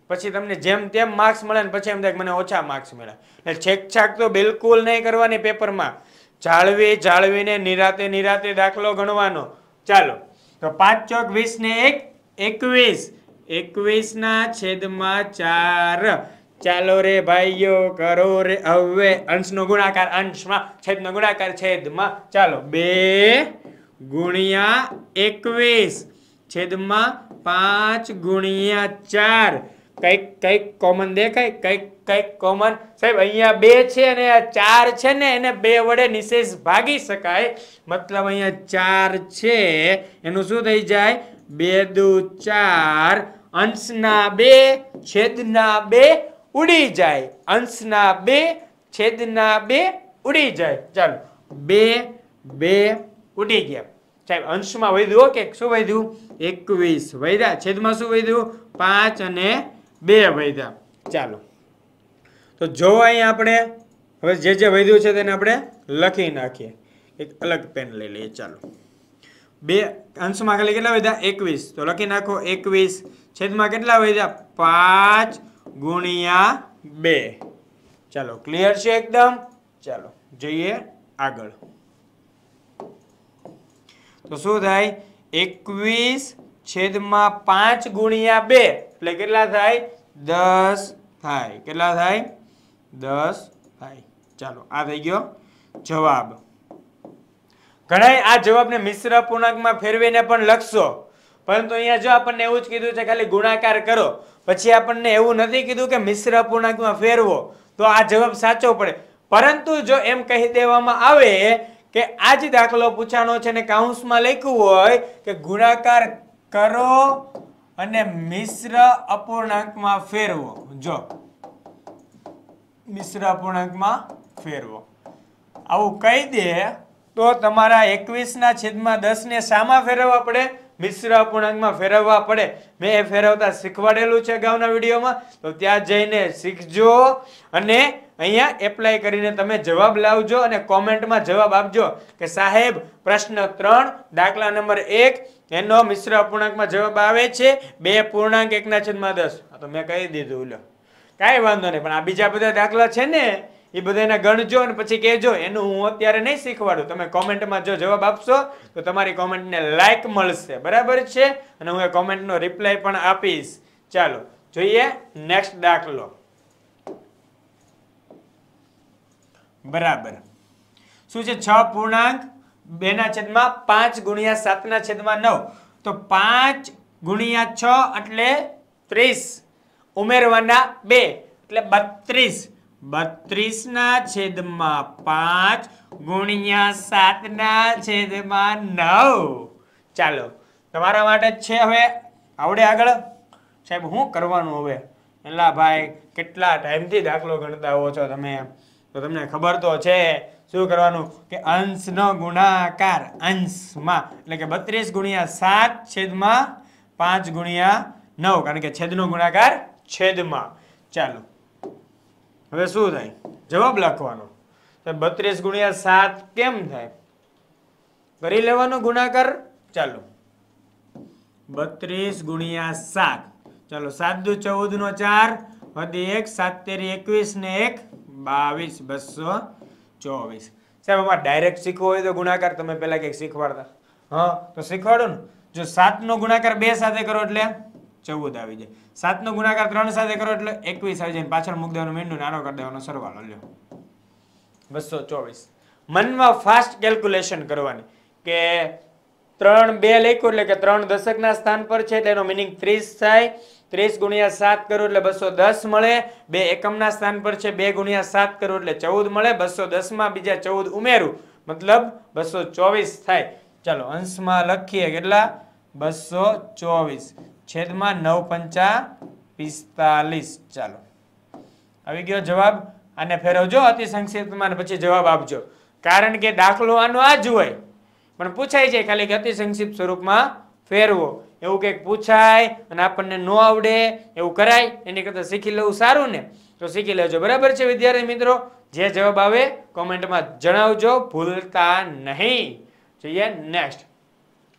પછી તમને જેમ તેમ માર્ક્સ મળે ને પછી એમ થાય મને ઓછા માર્ક્સ મળે એટલે છેકછાક તો બિલકુલ નહીં કરવાની પેપરમાં. જાળવી, જાળવીને નિરાતે નિરાતે દાખલો ગણવાનો. ચાલો. તો પાંચ ચોક વીસ ને એક, એકવીસ. એકવીસ ના છેદમાં ચાર. ચાલો રે ભાઈઓ, કરો રે હવે. અંશનો ગુણાકાર, અંશમાં છેદનો ગુણાકાર, છેદમાં ચાલો. બે ગુણ્યા એકવીસ. છેદમાં પાંચ ગુણ્યા ચાર. કંઈક કંઈક કોમન દેખાય? કંઈક કંઈક કોમન સાહેબ, અહીંયા બે છે અને આ ચાર છે ને, એને બે વડે નિશેષ ભાગી શકાય. મતલબ અહીંયા ચાર છે. એનું શું થઈ જાય? બે દુ ચાર, અંશના બે, છેદના બે ઉડી જાય. અંશના બે, છેદના બે ઉડી જાય. ચાલો, બે બે ઉડી ગયા. સાહેબ, અંશમાં વધ્યું કે શું વધ્યું? એકવીસ વધ્યા. છેદમાં શું વધ્યું? પાંચ અને બે વધ્યા. ચાલો, તો જો અહીં આપણે, હવે જે જે વધ્યું છે તેને આપણે લખી નાખીએ. એક અલગ પેન લઈ લઈએ. ચાલો. બે અંશમાં ખાલી કેટલા વધ્યા? એકવીસ. તો લખી નાખો એકવીસ. છેદમાં કેટલા વધ્યા? પાંચ ગુણ્યા બે. ચાલો ક્લિયર છે એકદમ? ચાલો, જઈએ આગળ. તો શું થાય? એકવીસ છેદમાં પાંચ ગુણ્યા બે. એટલે કેટલા થાય? દસ થાય. કેટલા થાય? દસ થાય. ચાલો, આ થઈ ગયો જવાબ. ઘણા આ જવાબને મિશ્ર પૂર્ણાંકમાં ફેરવીને પણ લખશો. પરંતુ અહીંયા જો આપણને એવું જ કીધું છે ખાલી ગુણાકાર કરો, પછી આપણને એવું નથી કીધું કે મિશ્ર પૂર્ણાંકમાં ફેરવો, તો આ જવાબ સાચો પડે. પરંતુ જો એમ કહી દેવામાં આવે કે આ જ દાખલો પૂછાનો છે ને કાઉન્સમાં લખ્યું હોય કે ગુણાકાર કરો અને મિશ્ર અપૂર્ણાંકમાં ફેરવો. જો. મિશ્ર અપૂર્ણાંકમાં ફેરવો. આવું કહી દે તો તમારા એકવીસના છેદમાં દસને શામાં ફેરવવા પડે? મિશ્ર અપૂર્ણાંકમાં ફેરવવા પડે. મેં એ ફેરવતા શીખવાડેલું છે અગાઉના વિડીયોમાં. તો ત્યાં જઈને શીખજો અને અહીંયા એપ્લાય કરીને તમે જવાબ લાવજો અને કોમેન્ટમાં જવાબ આપજો કે સાહેબ, પ્રશ્ન ત્રણ, દાખલા નંબર એક, એનો મિશ્ર અપૂર્ણાંકમાં જવાબ આવે છે? બે પૂર્ણાંક એકના છેદમાં દસ. તો મેં કહી દીધું, લો. કાંઈ વાંધો નહીં, પણ આ બીજા બધા દાખલા છે ને એ બધાને ગણજો અને પછી કહેજો. એનું હું અત્યારે નહીં શીખવાડું. તમે કોમેન્ટમાં જો જવાબ આપશો, તો તમારી કોમેન્ટને લાઈક મળશે. બરાબર છે? અને હું એ કોમેન્ટનો રિપ્લાય પણ આપીશ. ચાલો, જોઈએ નેક્સ્ટ દાખલો. બરાબર. શું છે? છ પૂર્ણાંક બેના છેદમાં પાંચ ગુણ્યા સાતના છેદમાં નવ. તો પાંચ ગુણ્યા છ એટલે ત્રીસ. ઉમેરવાના બે એટલે બત્રીસ. બત્રીસ ના છેદમાં પાંચ ગુણ્યા સાતના છેદમાં નવ. ચાલો, તમારા માટે જ છે હવે. આવડે આગળ? સાહેબ, શું કરવાનું હવે? એલા ભાઈ, કેટલા ટાઈમથી દાખલો ગણતા હો છો તમે? તો તમને ખબર તો છે. શું કરવાનું? કે અંશનો ગુણાકાર, અંશમાં. એટલે કે બત્રીસ ગુણ્યા સાત છેદમાં પાંચ ગુણ્યા નવ. કારણ કે છેદનો ગુણાકાર છેદમાં. ચાલો. હવે શું થાય? જવાબ લખવાનો. બત્રીસ ગુણ્યા સાત કેમ થાય? કરી લેવાનો ગુણાકાર? ચાલો. બત્રીસ ગુણ્યા સાત. ચાલો, સાત દુ ચૌદ નો ચાર, વધી એક, સાત તેરી એકવીસ ને એક, બાવીસ, બસો ચોવીસ. સાહેબ અમારે ડાયરેક્ટ શીખવો હોય તો ગુણાકાર તમે પહેલાં કંઈક શીખવાડતા. હા, તો શીખવાડો ને. જો સાતનો ગુણાકાર બે સાથે કરો એટલે? ચૌદ આવી જાય. સાતનો ગુણાકાર ત્રણ સાથે કરો એટલે એકવીસ આવી જાય. પાછળ મૂકી દેવાનું મીંડું નાનો કરી દેવાનો સરવાળો. લ્યો. બસો ચોવીસ. મનમાં ફાસ્ટ કેલ્ક્યુલેશન કરવાની. કે ત્રણ બે લખ્યું એટલે કે ત્રણ દશકના સ્થાન પર છે એટલે એનો મિનિંગ ત્રીસ થાય. ત્રીસ ગુણ્યા સાત કરો એટલે બસો દસ મળે. બે એકમના સ્થાન પર છે બે ગુણ્યા સાત કરો એટલે ચૌદ મળે. બસો દસમાં બીજા ચૌદ ઉમેરું. મતલબ બસો ચોવીસ થાય. ચાલો અંશમાં લખીએ કેટલા? બસો ચોવીસ. છેદમાં નવ પંચા પિસ્તાલીસ. ચાલો. આવી ગયો જવાબ આને ફેરવજો અતિ સંક્ષિપ્તમાં અને પછી જવાબ આપજો. કારણ કે દાખલો આનો આ જ હોય. પણ પૂછાય છે ખાલી કે અતિ સંક્ષિપ્ત સ્વરૂપમાં ફેરવો. એવું કંઈક પૂછાય અને આપણને ન આવડે, એવું કરાય, એની કરતાં શીખી લેવું સારું ને? તો શીખી લેજો. બરાબર છે વિદ્યાર્થી મિત્રો? જે જવાબ આવે કોમેન્ટમાં જણાવજો, ભૂલતા નહીં. જોઈએ નેક્સ્ટ.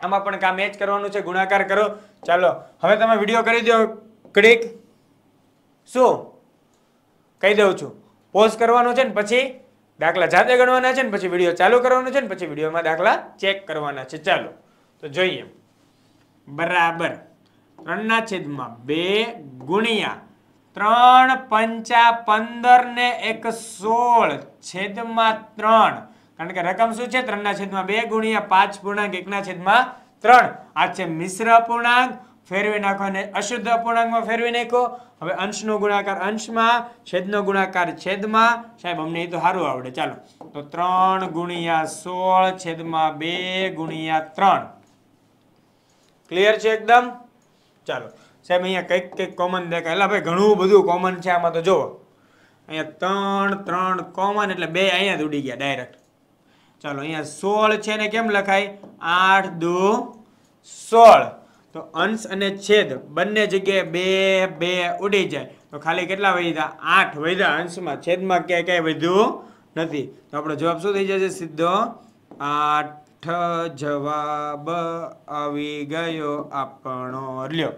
આમાં પણ કામ એ જ કરવાનું છે. ગુણાકાર કરો. ચાલો, હવે તમે વીડિયો કરી દો ક્લિક શું? કહી દઉં છું. પોઝ કરવાનો છે ને પછી દાખલા જાતે ગણવાના છે ને પછી વીડિયો ચાલુ કરવાનો છે ને પછી વિડીયોમાં દાખલા ચેક કરવાના છે. ચાલો, તો જોઈએ. બરાબર. ત્રણના છેદમાં બે ગુણ્યા ત્રણ પંચા પંદર ને એક સોળ. છેદમાં ત્રણ. કારણ કે રકમ શું છે? ત્રણના છેદમાં બે ગુણ્યા પાંચ ગુણાંક એકના છેદમાં ત્રણ, આ છે મિશ્ર અપૂર્ણાંક ફેરવી નાખો અને અશુદ્ધ અપૂર્ણાંકમાં ફેરવી નાખો. હવે અંશનો ગુણાકાર અંશમાં, છેદનો ગુણાકાર છેદમાં. સાહેબ, અમને એ તો સારું આવડે. ચાલો. તો ત્રણ ગુણ્યા સોળ છેદમાં બે ગુણ્યા ત્રણ. ક્લિયર છે એકદમ? ચાલો. સાહેબ, અહીંયા કંઈક કંઈક કોમન દેખાય. એટલે ભાઈ, ઘણું બધું કોમન છે. આમાં તો જુઓ. અહીંયા ત્રણ ત્રણ કોમન એટલે બે અહીંયા જ ઉડી ગયા ડાયરેક્ટ ચાલો, અહીંયા સોળ છે ને કેમ લખાય? આઠ, દુ, સોળ. તો અંશ અને છેદ બંને જગ્યાએ બે બે ઉડી જાય. તો ખાલી કેટલા વધ્યા આઠ વધ્યા અંશમાં છેદમાં ક્યાંય ક્યાંય વધ્યું નથી. તો આપણો જવાબ શું થઈ જશે? સીધો આઠ જવાબ આવી ગયો આપણો. લ્યો.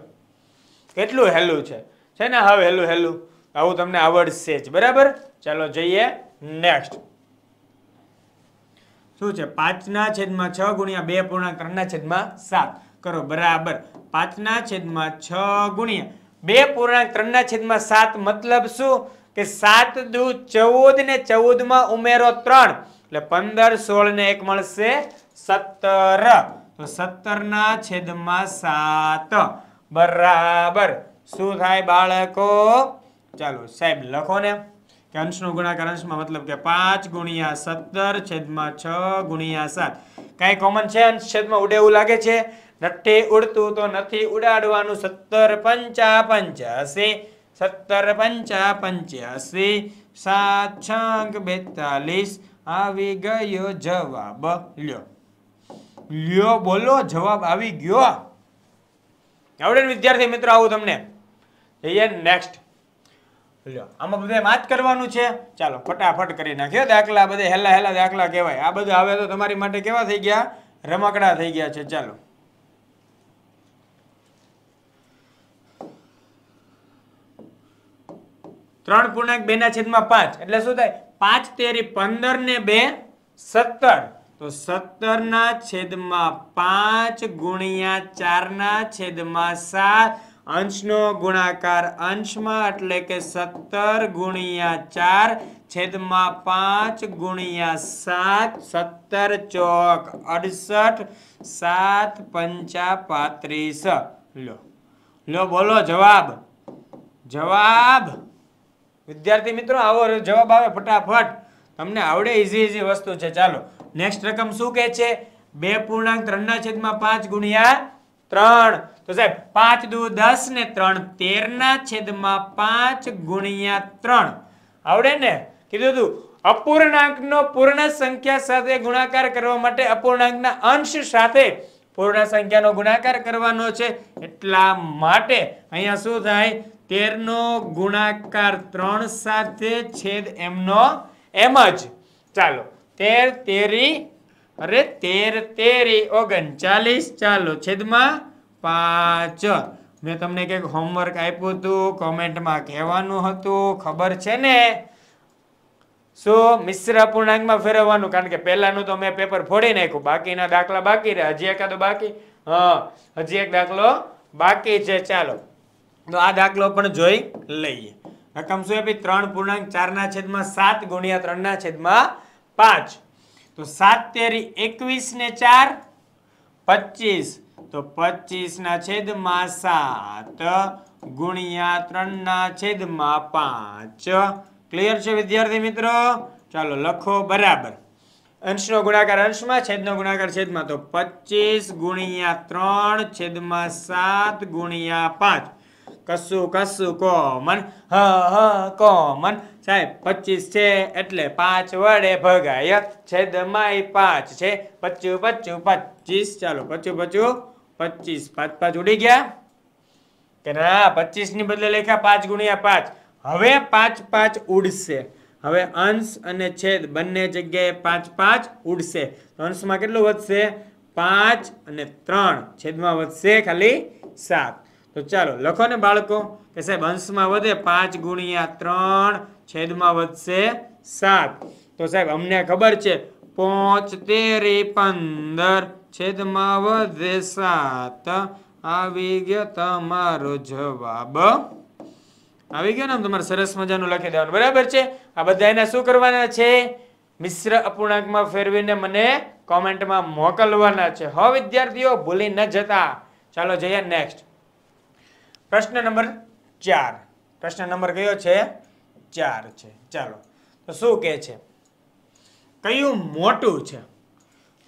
કેટલું હેલું છે? છે ને? હવે હેલું હેલું. આવું તમને આવડશે જ. બરાબર? ચાલો, જઈએ નેક્સ્ટ. શું છે? પાંચના છેદમાં છ ગુણ્યા બે પૂર્ણાંક ત્રણના છેદમાં સાત. કરો, બરાબર. પાંચના છેદમાં છ ગુણ્યા બે પૂર્ણાંક ત્રણના છેદમાં સાત મતલબ શું? કે સાત દુ ચૌદ ને ચૌદમાં ઉમેરો ત્રણ. એટલે પંદર, સોળ ને એક મળશે સત્તર. તો સત્તર ના છેદમાં સાત. બરાબર. શું થાય બાળકો? ચાલો સાહેબ લખો ને. કે અંશનો ગુણાકાર અંશમાં મતલબ કે પાંચ ગુણ્યા સત્તર છેદમાં છ ગુણ્યા સાત. કાંઈ કોમન છે અંશ છેદમાં ઉડે એવું લાગે છે? નથી ઉડતું તો નથી ઉડાડવાનું. સત્તર પંચા પંચ્યાસી. સત્તર પંચા પંચ્યાસી. સાત છંક બેતાલીસ. આવી ગયો જવાબ. લ્યો. લ્યો બોલો, જવાબ આવી ગયો. આવડે વિદ્યાર્થી મિત્રો, આવું તમને. નેક્સ્ટ આમાં બધે વાત કરવાનું છે. ચાલો, ફટાફટ કરી નાખ્યો દાખલા બધે, હેલા હેલા દાખલા કહેવાય. આ બધા હવે તો તમારી માટે કેવા થઈ ગયા? રમકડા થઈ ગયા છે, ચાલો. ત્રણ પૂર્ણાંક બે ના છેદમાં પાંચ. એટલે શું થાય? પાંચ તેરી પંદર ને બે સત્તર. તો સત્તર ના છેદમાં પાંચ ગુણ્યા ચાર ના છેદમાં સાત. અંશનો ગુણાકાર અંશમાં એટલે કે સત્તર ગુણ્યા ચાર છેદમાં પાંચ ગુણ્યા સાત, સત્તર ચોક અડસઠ, સાત પંચા પાંત્રીસ. લો લો, બોલો, જવાબ. જવાબ. વિદ્યાર્થી મિત્રો, આવો જવાબ આવે ફટાફટ. તમને આવડે ઇઝી ઇઝી વસ્તુ છે. ચાલો નેક્સ્ટ રકમ શું કહે છે? બે પૂર્ણાંક ત્રણના છેદમાં પાંચ ગુણ્યા ત્રણ. તો સાહેબ, પાંચ દુ દસ ને ત્રણ. તેર ના છેદમાં પાંચ ગુણ્યા ત્રણ. આવડે ને? કીધું તું અપૂર્ણાંકનો પૂર્ણ સંખ્યા સાથે ગુણાકાર કરવા માટે અપૂર્ણાંકના અંશ સાથે પૂર્ણ સંખ્યાનો ગુણાકાર કરવાનો છે. એટલા માટે અહીંયા શું થાય? તેર નો ગુણાકાર ત્રણ સાથે છેદ એમનો એમ જ. ચાલો, તેર તેરી, અરે તેર તેરી, ઓગણચાલીસ. ચાલો, છેદમાં પાંચ. મેં તમને કંઈક હોમવર્ક આપ્યું હતું કોમેન્ટમાં કહેવાનું હતું, ખબર છે ને? શું મિશ્ર અપૂર્ણાંકમાં ફેરવવાનું, કારણ કે પહેલાનું તો મેં પેપર ફોડી નાખ્યું. બાકીના દાખલા બાકી રહ્યા. હજી એકાદો બાકી? હા, હજી એક દાખલો બાકી છે. ચાલો. તો આ દાખલો પણ જોઈ લઈએ. રકમ શું આપી? ત્રણ પૂર્ણાંક, ચારના છેદમાં સાત ગુણ્યા ત્રણના છેદમાં પાંચ. તો સાત તેરી એકવીસ ને ચાર, પચીસ. તો પચીસ ના છેદમાં સાત, ગુણ્યા ત્રણ ના છેદમાં પાંચ. ક્લિયર છે, વિદ્યાર્થી મિત્રો? ચાલો લખો બરાબર. અંશનો ગુણાકાર અંશમાં, છેદનો ગુણાકાર છેદમાં. તો પચીસ ગુણ્યા ત્રણ, છેદમાં સાત ગુણ્યા પાંચ. કશું કશું કોમન હ હ કોમન સાહેબ, પચીસ છે એટલે પાંચ વડે ભગાય. છેદમાં પાંચ છે. પચું પચું પચીસ ચાલો પચું પચું પચીસ. પાંચ પાંચ ઉડી ગયા? કે ના, પચીસની બદલે લખ્યા પાંચ ગુણ્યા પાંચ. હવે પાંચ પાંચ ઉડશે. હવે અંશ અને છેદ બંને જગ્યાએ પાંચ પાંચ ઉડશે. અંશમાં કેટલું વધશે? પાંચ અને ત્રણ. છેદમાં વધશે ખાલી સાત. તો ચાલો, લખો ને બાળકો કે સાહેબ, અંશમાં વધે પાંચ ગુણ્યા ત્રણ, છેદમાં વધશે સાત. તો સાહેબ, અમને ખબર છે પોચ તેરી પંદર. છેદમાં વધે સાત. આવી ગયો તમારો જવાબ. આવી ગયો ને તમારે સરસ મજાનું લખી દેવાનું. બરાબર છે? આ બધા એના શું કરવાના છે? મિશ્ર અપૂર્ણાંકમાં ફેરવીને મને કોમેન્ટમાં મોકલવાના છે. હવે વિદ્યાર્થીઓ, ભૂલી ન જતા. ચાલો જઈએ નેક્સ્ટ પ્રશ્ન નંબર ચાર. પ્રશ્ન નંબર કયો છે? ચાર છે. ચાલો. તો શું કહે છે? કયું મોટું છે?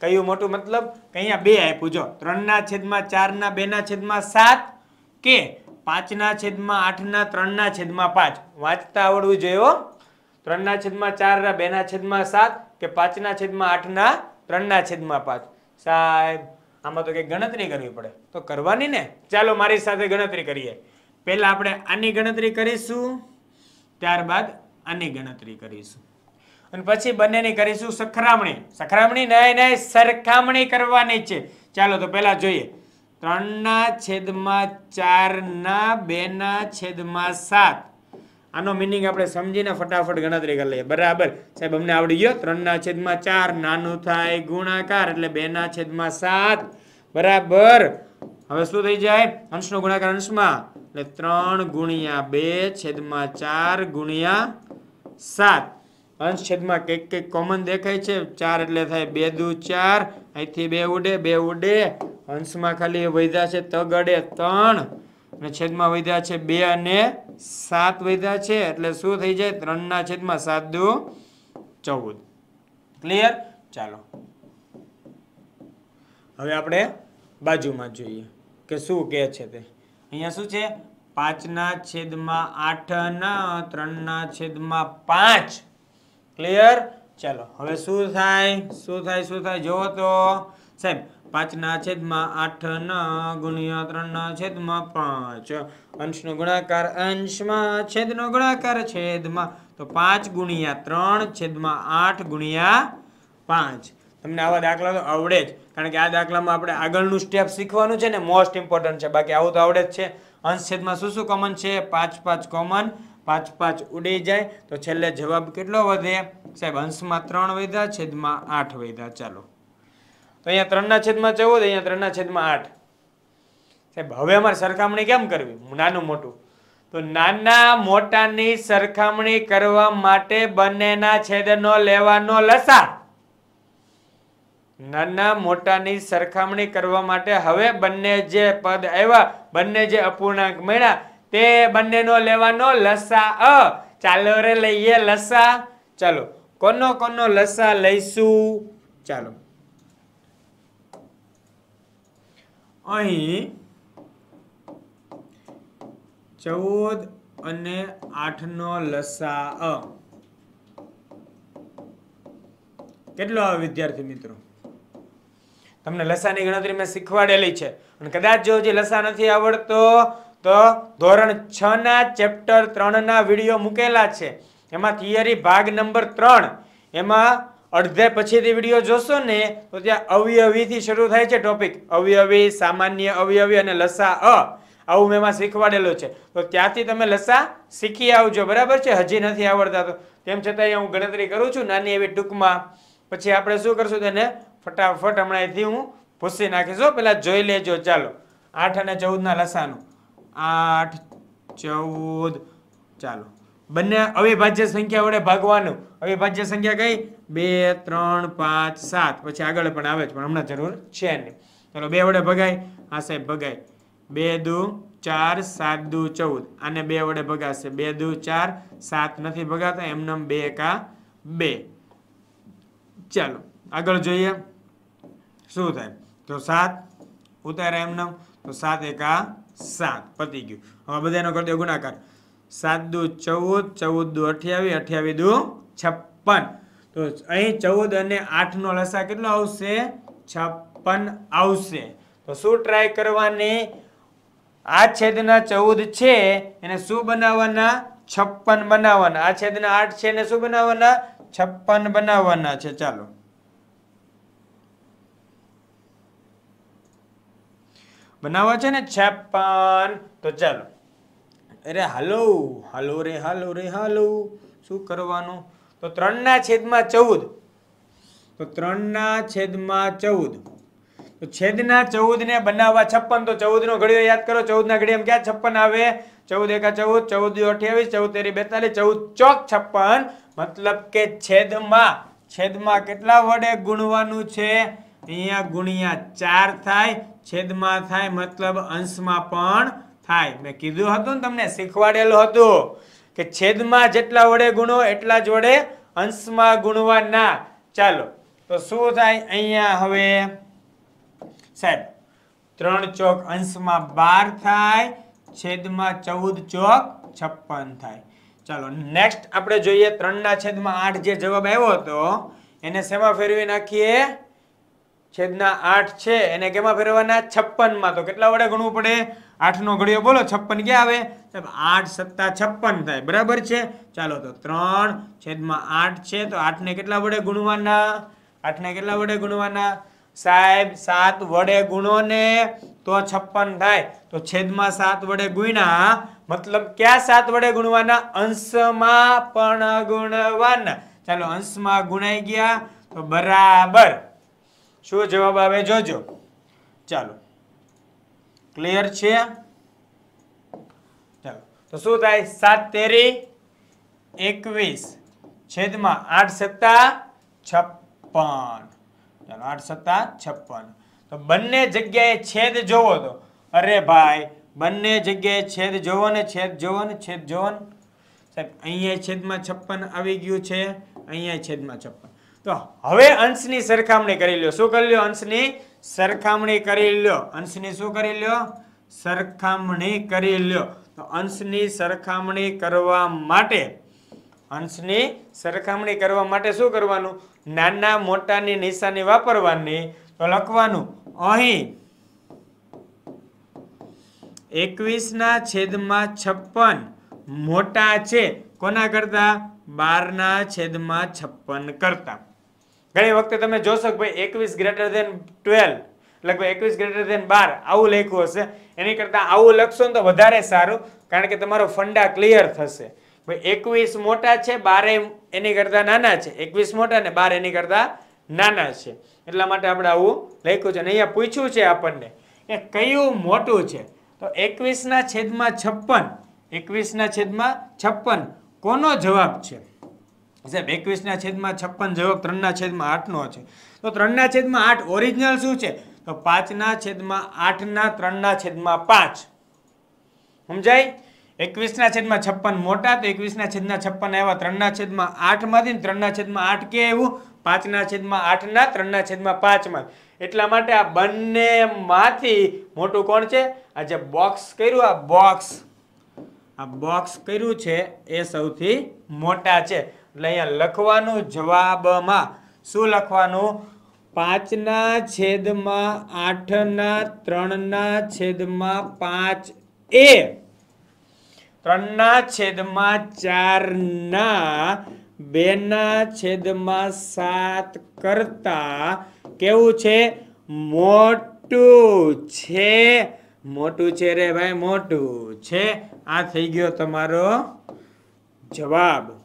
કયું મોટું મતલબ? અહીંયા બે આપ્યું, જો. ત્રણના છેદમાં ચારના, બેના છેદમાં સાત કે પાંચના છેદમાં આઠના, ત્રણના છેદમાં પાંચ? વાંચતા આવડવું જોઈએ ત્રણના છેદમાં ચારના, બેના છેદમાં સાત કે પાંચના છેદમાં આઠના, ત્રણના છેદમાં પાંચ? સાહેબ, આમાં તો કંઈક ગણતરી કરવી પડે. તો કરવાની ને? ચાલો મારી સાથે ગણતરી કરીએ. પહેલાં આપણે આની ગણતરી કરીશું, ત્યારબાદ આની ગણતરી કરીશું. અને પછી બંનેની કરીશું સખરામણી. સખરામણી નહીં નહીં સરખામણી કરવાની છે. ચાલો તો પહેલા જોઈએ. ત્રણના છેદમાં ચારના, બેના છેદમાં સાત. આનો મિનિંગ આપણે સમજીને ફટાફટ ગણતરી કરી લઈએ. બરાબર. સાહેબ, અમને આવડી ગયો? ત્રણના છેદમાં ચાર, નાનું થાય ગુણાકાર, એટલે બેના છેદમાં સાત. બરાબર. હવે શું થઈ જાય? અંશનો ગુણાકાર અંશમાં. એટલે ત્રણ ગુણ્યા બે છેદમાં ચાર ગુણ્યા સાત. અંશ છેદમાં કંઈક કંઈક કોમન દેખાય છે. ચાર એટલે થાય બે દુ ચાર. અહીંથી બે ઉડે બે ઉડે. અંશમાં ખાલી વધ્યા છે તગડે ત્રણ. અને છેદમાં વધ્યા છે બે અને સાત વધ્યા છે. એટલે શું થઈ જાય? ત્રણના છેદમાં સાત દુ ચૌદ. ક્લિયર ચાલો. હવે આપણે બાજુમાં જોઈએ કે શું કહે છે તે. અહીંયા શું છે? પાંચના છેદમાં આઠ ના, ત્રણના છેદમાં પાંચ. ક્લિયર ચાલો, હવે શું થાય? શું થાય શું થાય? જોવો તો. સાહેબ, પાંચના છેદમાં ન ગુણ્યા ત્રણના છેદમાં પાંચ. અંશનો ગુણાકાર અંશમાં છેદનો ગુણાકાર છેદમાં. તો પાંચ ગુણ્યા ત્રણ છેદમાં આઠ ગુણ્યા પાંચ. તમને આવા દાખલા તો આવડે જ. કારણ કે આ દાખલામાં આપણે આગળનું સ્ટેપ શીખવાનું છે ને મોસ્ટ ઇમ્પોર્ટન્ટ છે. બાકી આવું તો આવડે જ છે. અંશ છેદમાં શું શું કોમન છે? પાંચ પાંચ કોમન પાંચ પાંચ ઉડી જાય, તો છેલ્લે જવાબ કેટલો વધે? સાહેબ, અંશમાં ત્રણ વધ્યા, છેદમાં આઠ વધ્યા. ચાલો. તો અહીંયા ત્રણના છેદમાં ચૌદ, અહીંયા ત્રણના છેદમાં આઠ. સાહેબ, હવે અમારે સરખામણી કેમ કરવી? નાનું મોટું. તો નાના મોટાની સરખામણી કરવા માટે બંનેના છેદનો લેવાનો લસા નાના મોટાની સરખામણી કરવા માટે હવે બંને જે પદ આવ્યા, બંને જે અપૂર્ણાંક મળ્યા તે બંનેનો લેવાનો લસા અ. ચાલો રે લઈએ લસા. ચાલો, કોનો કોનો લસા લઈશું? ચાલો. અહીં ચૌદ અને આઠનો લસા અ. કેટલો આવે વિદ્યાર્થી મિત્રો? તમને લસાની ગણતરી મેં શીખવાડેલી છે. અને કદાચ જો જે લસા નથી આવડતો તો ધોરણ છ ના ચેપ્ટર ત્રણ ના વીડિયો મૂકેલા છે. એમાં થિયરી ભાગ નંબર ત્રણ. એમાં અડધે પછીથી વીડિયો જોશો ને, તો ત્યાં અવયવીથી શરૂ થાય છે ટોપિક. અવયવી, સામાન્ય અવયવી અને લસા અ. આવું મેં એમાં શીખવાડેલું છે. તો ત્યાંથી તમે લસા શીખી આવજો. બરાબર છે? હજી નથી આવડતા તો. તેમ છતાં હું ગણતરી કરું છું નાની એવી ટૂંકમાં. પછી આપણે શું કરશું તેને? ફટાફટ હમણાંથી હું ભૂસી નાખીશું. પહેલાં જોઈ લેજો. ચાલો. આઠ અને ચૌદના લસાનું. આઠ, ચૌદ. ચાલો. બંને અવિભાજ્ય સંખ્યા વડે ભાગવાનું. અવિભાજ્ય સંખ્યા કઈ? બે, ત્રણ, પાંચ, સાત. પછી આગળ પણ આવે છે, પણ હમણાં જરૂર છે નહીં. ચાલો, બે વડે ભગાય. હા, સાહેબ, ભગાય. બે, દુ, ચાર, સાત, દુ, ચૌદ. આને બે વડે ભગાશે. બે, દુ, ચાર, સાત નથી ભગાતા. એમનેમ બે કા બે. ચાલો, આગળ જોઈએ. શું થાય? તો સાત ઉતારે એમનેમ તો સાત એકા સાત, પતી ગયું. હવે બધાનો કરી દો ગુણાકાર. સાત દુ ચૌદ ચૌદ દુ અઠ્યાવીસ અઠ્યાવીસ દુ છપ્પન. તો અહીં ચૌદ અને આઠનો લસા કેટલો આવશે? છપ્પન આવશે. તો શું ટ્રાય કરવાની? આ છેદના ચૌદ છે, એને શું બનાવવાના? છપ્પન બનાવવાના. આ છેદના આઠ છે, એને શું બનાવવાના? છપ્પન બનાવવાના છે. ચાલો. બનાવવા છે ને છપ્પન તો ચાલો. અરે હાલો હાલો રે હાલો રે, હાલો. શું કરવાનું? તો ત્રણના છેદમાં ચૌદ. તો ત્રણના છેદમાં ચૌદ. તો છેદના ચૌદ ને બનાવવા છપ્પન, તો ચૌદ નો ઘડીઓ યાદ કરો. ચૌદ ના ઘડીએ ક્યાં છપ્પન આવે? ચૌદ એકા ચૌદ ચૌદ અઠ્યાવીસ, ચૌદ તેરી બેતાલીસ, ચૌદ ચોક છપ્પન. મતલબ કે છેદમાં. છેદમાં કેટલા વડે ગુણવાનું છે? અહીંયા ગુણ્યા ચાર થાય, છેદમાં થાય, મતલબ અંશમાં પણ થાય. મેં કીધું હતું ને તમને, શીખવાડેલું હતું કે છેદમાં જેટલા વડે ગુણો, એટલા જ વડે અંશમાં ગુણવાના. ચાલો, તો શું થાય અહીંયા હવે? સાહેબ, ત્રણ ચોક અંશમાં બાર થાય, છેદમાં ચૌદ ચોક છપ્પન થાય. ચાલો નેક્સ્ટ આપણે જોઈએ ત્રણના છેદમાં આઠ જે જવાબ આવ્યો હતો, એને શેમાં ફેરવી નાખીએ? છેદના આઠ છે. એને કેમાં ફેરવવાના? છપ્પનમાં તો કેટલા વડે ગણવું પડે? આઠ નો ઘડિયો બોલો, છપ્પન ક્યાં આવે? સાહેબ, આઠ સત્તા છપ્પન થાય. બરાબર છે? ચાલો, તો ત્રણ છેદમાં આઠ છે. તો આઠ ને કેટલા વડે ગુણવાના? આઠ ને કેટલા વડે ગુણવાના? સાહેબ, સાત વડે ગુણો ને તો છપ્પન થાય. તો છેદમાં સાત વડે ગુણ્યા, મતલબ ક્યાં સાત વડે ગુણવાના? અંશમાં પણ ગુણવાના. ચાલો, અંશમાં ગુણાઈ ગયા. તો બરાબર. શું જવાબ આવે જોજો. ચાલો. ક્લિયર છે? ચાલો. તો શું થાય? સાત, તેરી, એકવીસ. છેદમાં આઠ, સત્તા, છપ્પન. ચાલો, આઠ, સત્તા, છપ્પન. તો બંને જગ્યાએ છેદ જોવો તો. અરે ભાઈ, બંને જગ્યાએ છેદ જોવો ને, છેદ જોવો ને, છેદ જોવો ને. સાહેબ, અહીંયા છેદમાં છપ્પન આવી ગયું છે, અહીંયા છેદમાં છપ્પન. તો હવે અંશની સરખામણી કરી લ્યો. શું કરી લ્યો અંશની? સરખામણી કરી લ્યો. અંશની શું કરી લ્યો? સરખામણી કરી લ્યો. તો અંશની સરખામણી કરવા માટે, અંશની સરખામણી કરવા માટે શું કરવાનું? નાના મોટાની નિશાની વાપરવાની. તો લખવાનું, અહીં એકવીસના છેદમાં છપ્પન મોટા છે. કોના કરતા? બારના છેદમાં છપ્પન કરતા. ઘણી વખતે તમે જોશો કે ભાઈ એકવીસ ગ્રેટર દેન ટ્વેલ્વ લગભગ એકવીસ ગ્રેટર દેન બાર, આવું લખ્યું હશે. એની કરતાં આવું લખશો ને તો વધારે સારું, કારણ કે તમારો ફંડા ક્લિયર થશે. ભાઈ એકવીસ મોટા છે, બારે એની કરતાં નાના છે. એકવીસ મોટા ને બાર એની કરતાં નાના છે. એટલા માટે આપણે આવું લખ્યું છે. અને અહીંયા પૂછ્યું છે આપણને કે કયું મોટું છે? તો એકવીસના છેદમાં છપ્પન, એકવીસના છેદમાં છપ્પન, કોનો જવાબ છે? સાહેબ એકવીસના છેદમાં છપ્પન જવાબ ત્રણના છેદમાં આઠનો છે. તો ત્રણના છેદમાં આઠ ઓરિજિનલ શું છે? તો પાંચના છેદમાં આઠના, ત્રણના છેદમાં પાંચ. સમજાય? એકવીસના છેદમાં છપ્પન મોટા, તો એકવીસના છેદના છપ્પન આવ્યા. ત્રણના છેદમાં આઠમાંથી ત્રણના છેદમાં આઠ કે આવ્યું? પાંચના છેદમાં આઠના, ત્રણના છેદમાં પાંચમાં. એટલા માટે આ બંનેમાંથી મોટું કોણ છે? આ જે બોક્સ કર્યું, આ બોક્સ આ બોક્સ કર્યું છે, એ સૌથી મોટા છે. એટલે અહીંયા લખવાનું જવાબમાં શું લખવાનું? પાંચના છેદમાં આઠના, ત્રણના છેદમાં પાંચ એ. ત્રણના છેદમાં ચારના, બેના છેદમાં સાત કરતા કેવું છે? મોટું છે. મોટું છે રે ભાઈ, મોટું છે. આ થઈ ગયો તમારો જવાબ.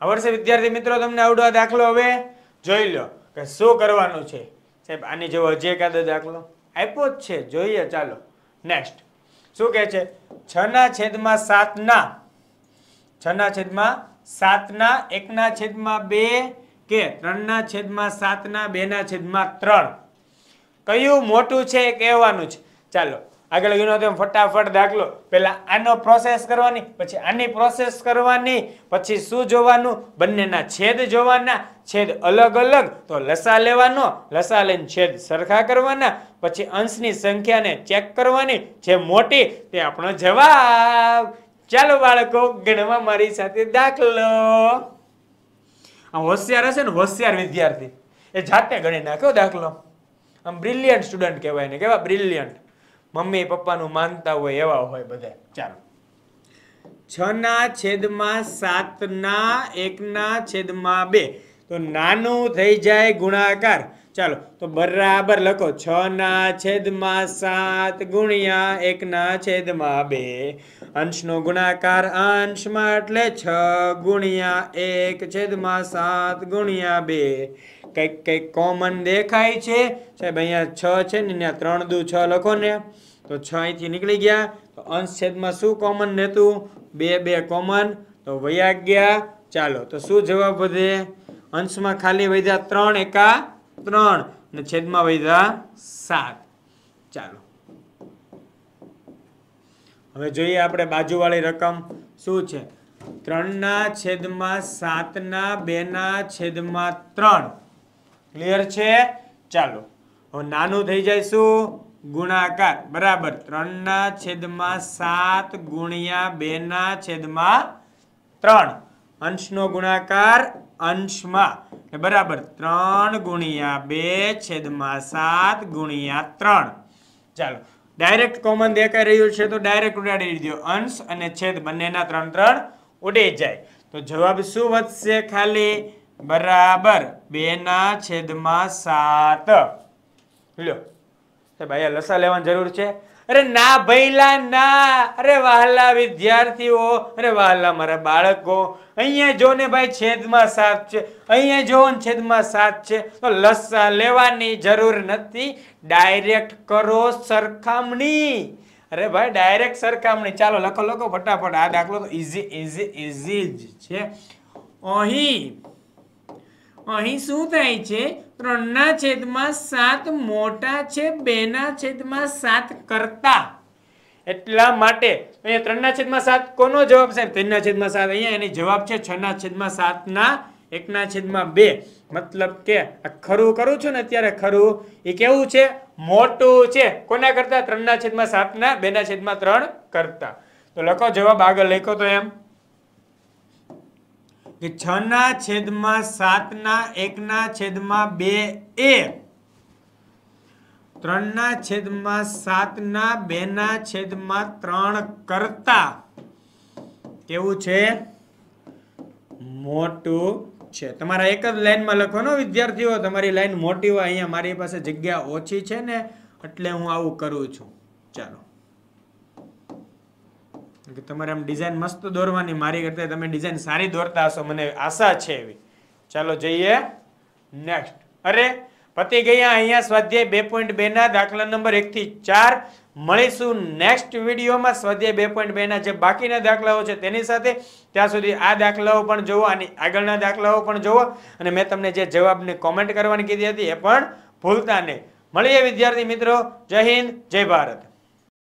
આવડશે વિદ્યાર્થી મિત્રો, તમને આવડો દાખલો હવે જોઈ લો કે શું કરવાનું છે. સાહેબ, આની જેવો હજી એકાદો દાખલો આપ્યો જ છે. જોઈએ, ચાલો. નેક્સ્ટ શું કહે છે? છ ના છેદમાં સાત ના છ ના છેદમાં સાત ના એકના છેદમાં બે કે ત્રણના છેદમાં સાતના, બેના છેદમાં ત્રણ? કયું મોટું છે? એ કહેવાનું છે. ચાલો. આગળ ગયો તેમ ફટાફટ દાખલો. પહેલા આનો પ્રોસેસ કરવાની, પછી આની પ્રોસેસ કરવાની, પછી શું જોવાનું? બંનેના છેદ જોવાના, છેદ અલગ અલગ. તો લસા લેવાનો, લસા લઈને છેદ સરખા કરવાના, પછી અંશની સંખ્યાને ચેક કરવાની. જે મોટી, તે આપણો જવાબ. ચાલો બાળકો, ગણવા મારી સાથે દાખલો. આ હોશિયાર હશે ને, હોશિયાર વિદ્યાર્થી. એ જાતે ગણી નાખ્યો દાખલો. આમ બ્રિલિયન્ટ સ્ટુડન્ટ કહેવાય ને કેવા? બ્રિલિયન્ટ મમ્મી પપ્પાનું માનતા હોય એવા હોય બધા. ચાલો. છ ના છેદમાં સાત ના એક ના છેદમાં બે. તો નાનું થઈ જાય ગુણાકાર. ચાલો, તો બરાબર લખો. છ ના છેદમાં સાત ગુણ્યા એક ના છેદમાં બે. અંશનો ગુણાકાર અંશમાં એટલે છ ગુણ્યા એક છેદમાં સાત ગુણ્યા બે. કંઈક કંઈક કોમન દેખાય છે. સાહેબ, અહીંયા છ છે ને ત્યાં ત્રણ દુ છ લખો ને. તો છ અહીંથી નીકળી ગયા. તો અંશ છેદમાં શું કોમન રહેતું? બે બે કોમન તો વયા ગયા. ચાલો, તો શું જવાબ વધે? અંશમાં ખાલી વધ્યા ત્રણ, એકા ત્રણ અને છેદમાં વધ્યા સાત. ચાલો. હવે જોઈએ આપણે બાજુવાળી રકમ શું છે? ત્રણના છેદમાં સાતના, બેના છેદમાં ત્રણ. ક્લિયર છે? ચાલો. હવે નાનું થઈ જાય શું? ગુણાકાર, બરાબર. ત્રણના છેદમાં સાત ગુણ્યા બેના છેદમાં ત્રણ. અંશનો ગુણાકાર અંશમાં. બરાબર, ત્રણ ગુણ્યા બે છેદમાં સાત ગુણ્યા ત્રણ. ચાલો, ડાયરેક્ટ કોમન દેખાઈ રહ્યું છે તો ડાયરેક્ટ ઉડાડી દીધો. અંશ અને છેદ બંનેના ત્રણ ત્રણ ઉડી જાય. તો જવાબ શું વધશે ખાલી? બરાબર બે ના છેદમાં સાત. લ્યો. સાહેબ અહીંયા લસા લેવાની જરૂર છે? અરે ના ભૈલા ના. અરે વહાલા વિદ્યાર્થીઓ, અરે વહાલા મારા બાળકો. અહીંયા જો ને ભાઈ છેદમાં સાત છે. અહીંયા જો ને છેદમાં સાત છે. તો લસા લેવાની જરૂર નથી. ડાયરેક્ટ કરો સરખામણી. અરે ભાઈ ડાયરેક્ટ સરખામણી. ચાલો, લખો લખો, ફટાફટ. આ દાખલો તો ઇઝી ઇઝી ઇઝી જ છે. અહીં અહીં શું થાય છે? ત્રણના છેદમાં સાત, મોટા છે બેના છેદમાં સાત કરતા. એટલા માટે અહીંયા ત્રણના છેદમાં સાત કોનો જવાબ સાહેબ? ત્રણના છેદમાં સાત. અહીંયા એની જવાબ છે છ ના છેદમાં સાતના, એકના છેદમાં બે. મતલબ કે ખરું કરું છું ને અત્યારે ખરું. એ કેવું છે? મોટું છે. કોના કરતા? ત્રણના છેદમાં સાતના, બેના છેદમાં ત્રણ કરતા. તો લખો જવાબ આગળ લખો તો એમ. કે છ ના છેદમાં સાતના, એકના છેદમાં બે, એ. ત્રણના છેદમાં સાતના, બેના છેદમાં ત્રણ કરતા. કેવું છે? મોટું છે. તમારા એક જ લાઈનમાં લખવાનો વિદ્યાર્થીઓ, તમારી લાઈન મોટી હોય, અહીંયા મારી પાસે જગ્યા ઓછી છે ને, એટલે હું આવું કરું છું. ચાલો. કે તમારે આમ ડિઝાઇન મસ્ત દોરવાની, મારી કરતા તમે ડિઝાઇન સારી દોરતા હશો, મને આશા છે એવી. ચાલો જઈએ. નેક્સ્ટ અરે, પતી ગયા અહીંયા સ્વાધ્યાય બે પોઈન્ટ બેના દાખલા નંબર એકથી ચાર. મળીશું નેક્સ્ટ વિડીયોમાં સ્વાધ્યાય બે પોઈન્ટ બેના જે બાકીના દાખલાઓ છે તેની સાથે. ત્યાં સુધી આ દાખલાઓ પણ જુઓ અને આગળના દાખલાઓ પણ જુઓ. અને મેં તમને જે જવાબને કોમેન્ટ કરવાની કીધી હતી એ પણ ભૂલતા નહીં. મળીએ વિદ્યાર્થી મિત્રો. જય હિન્દ, જય ભારત.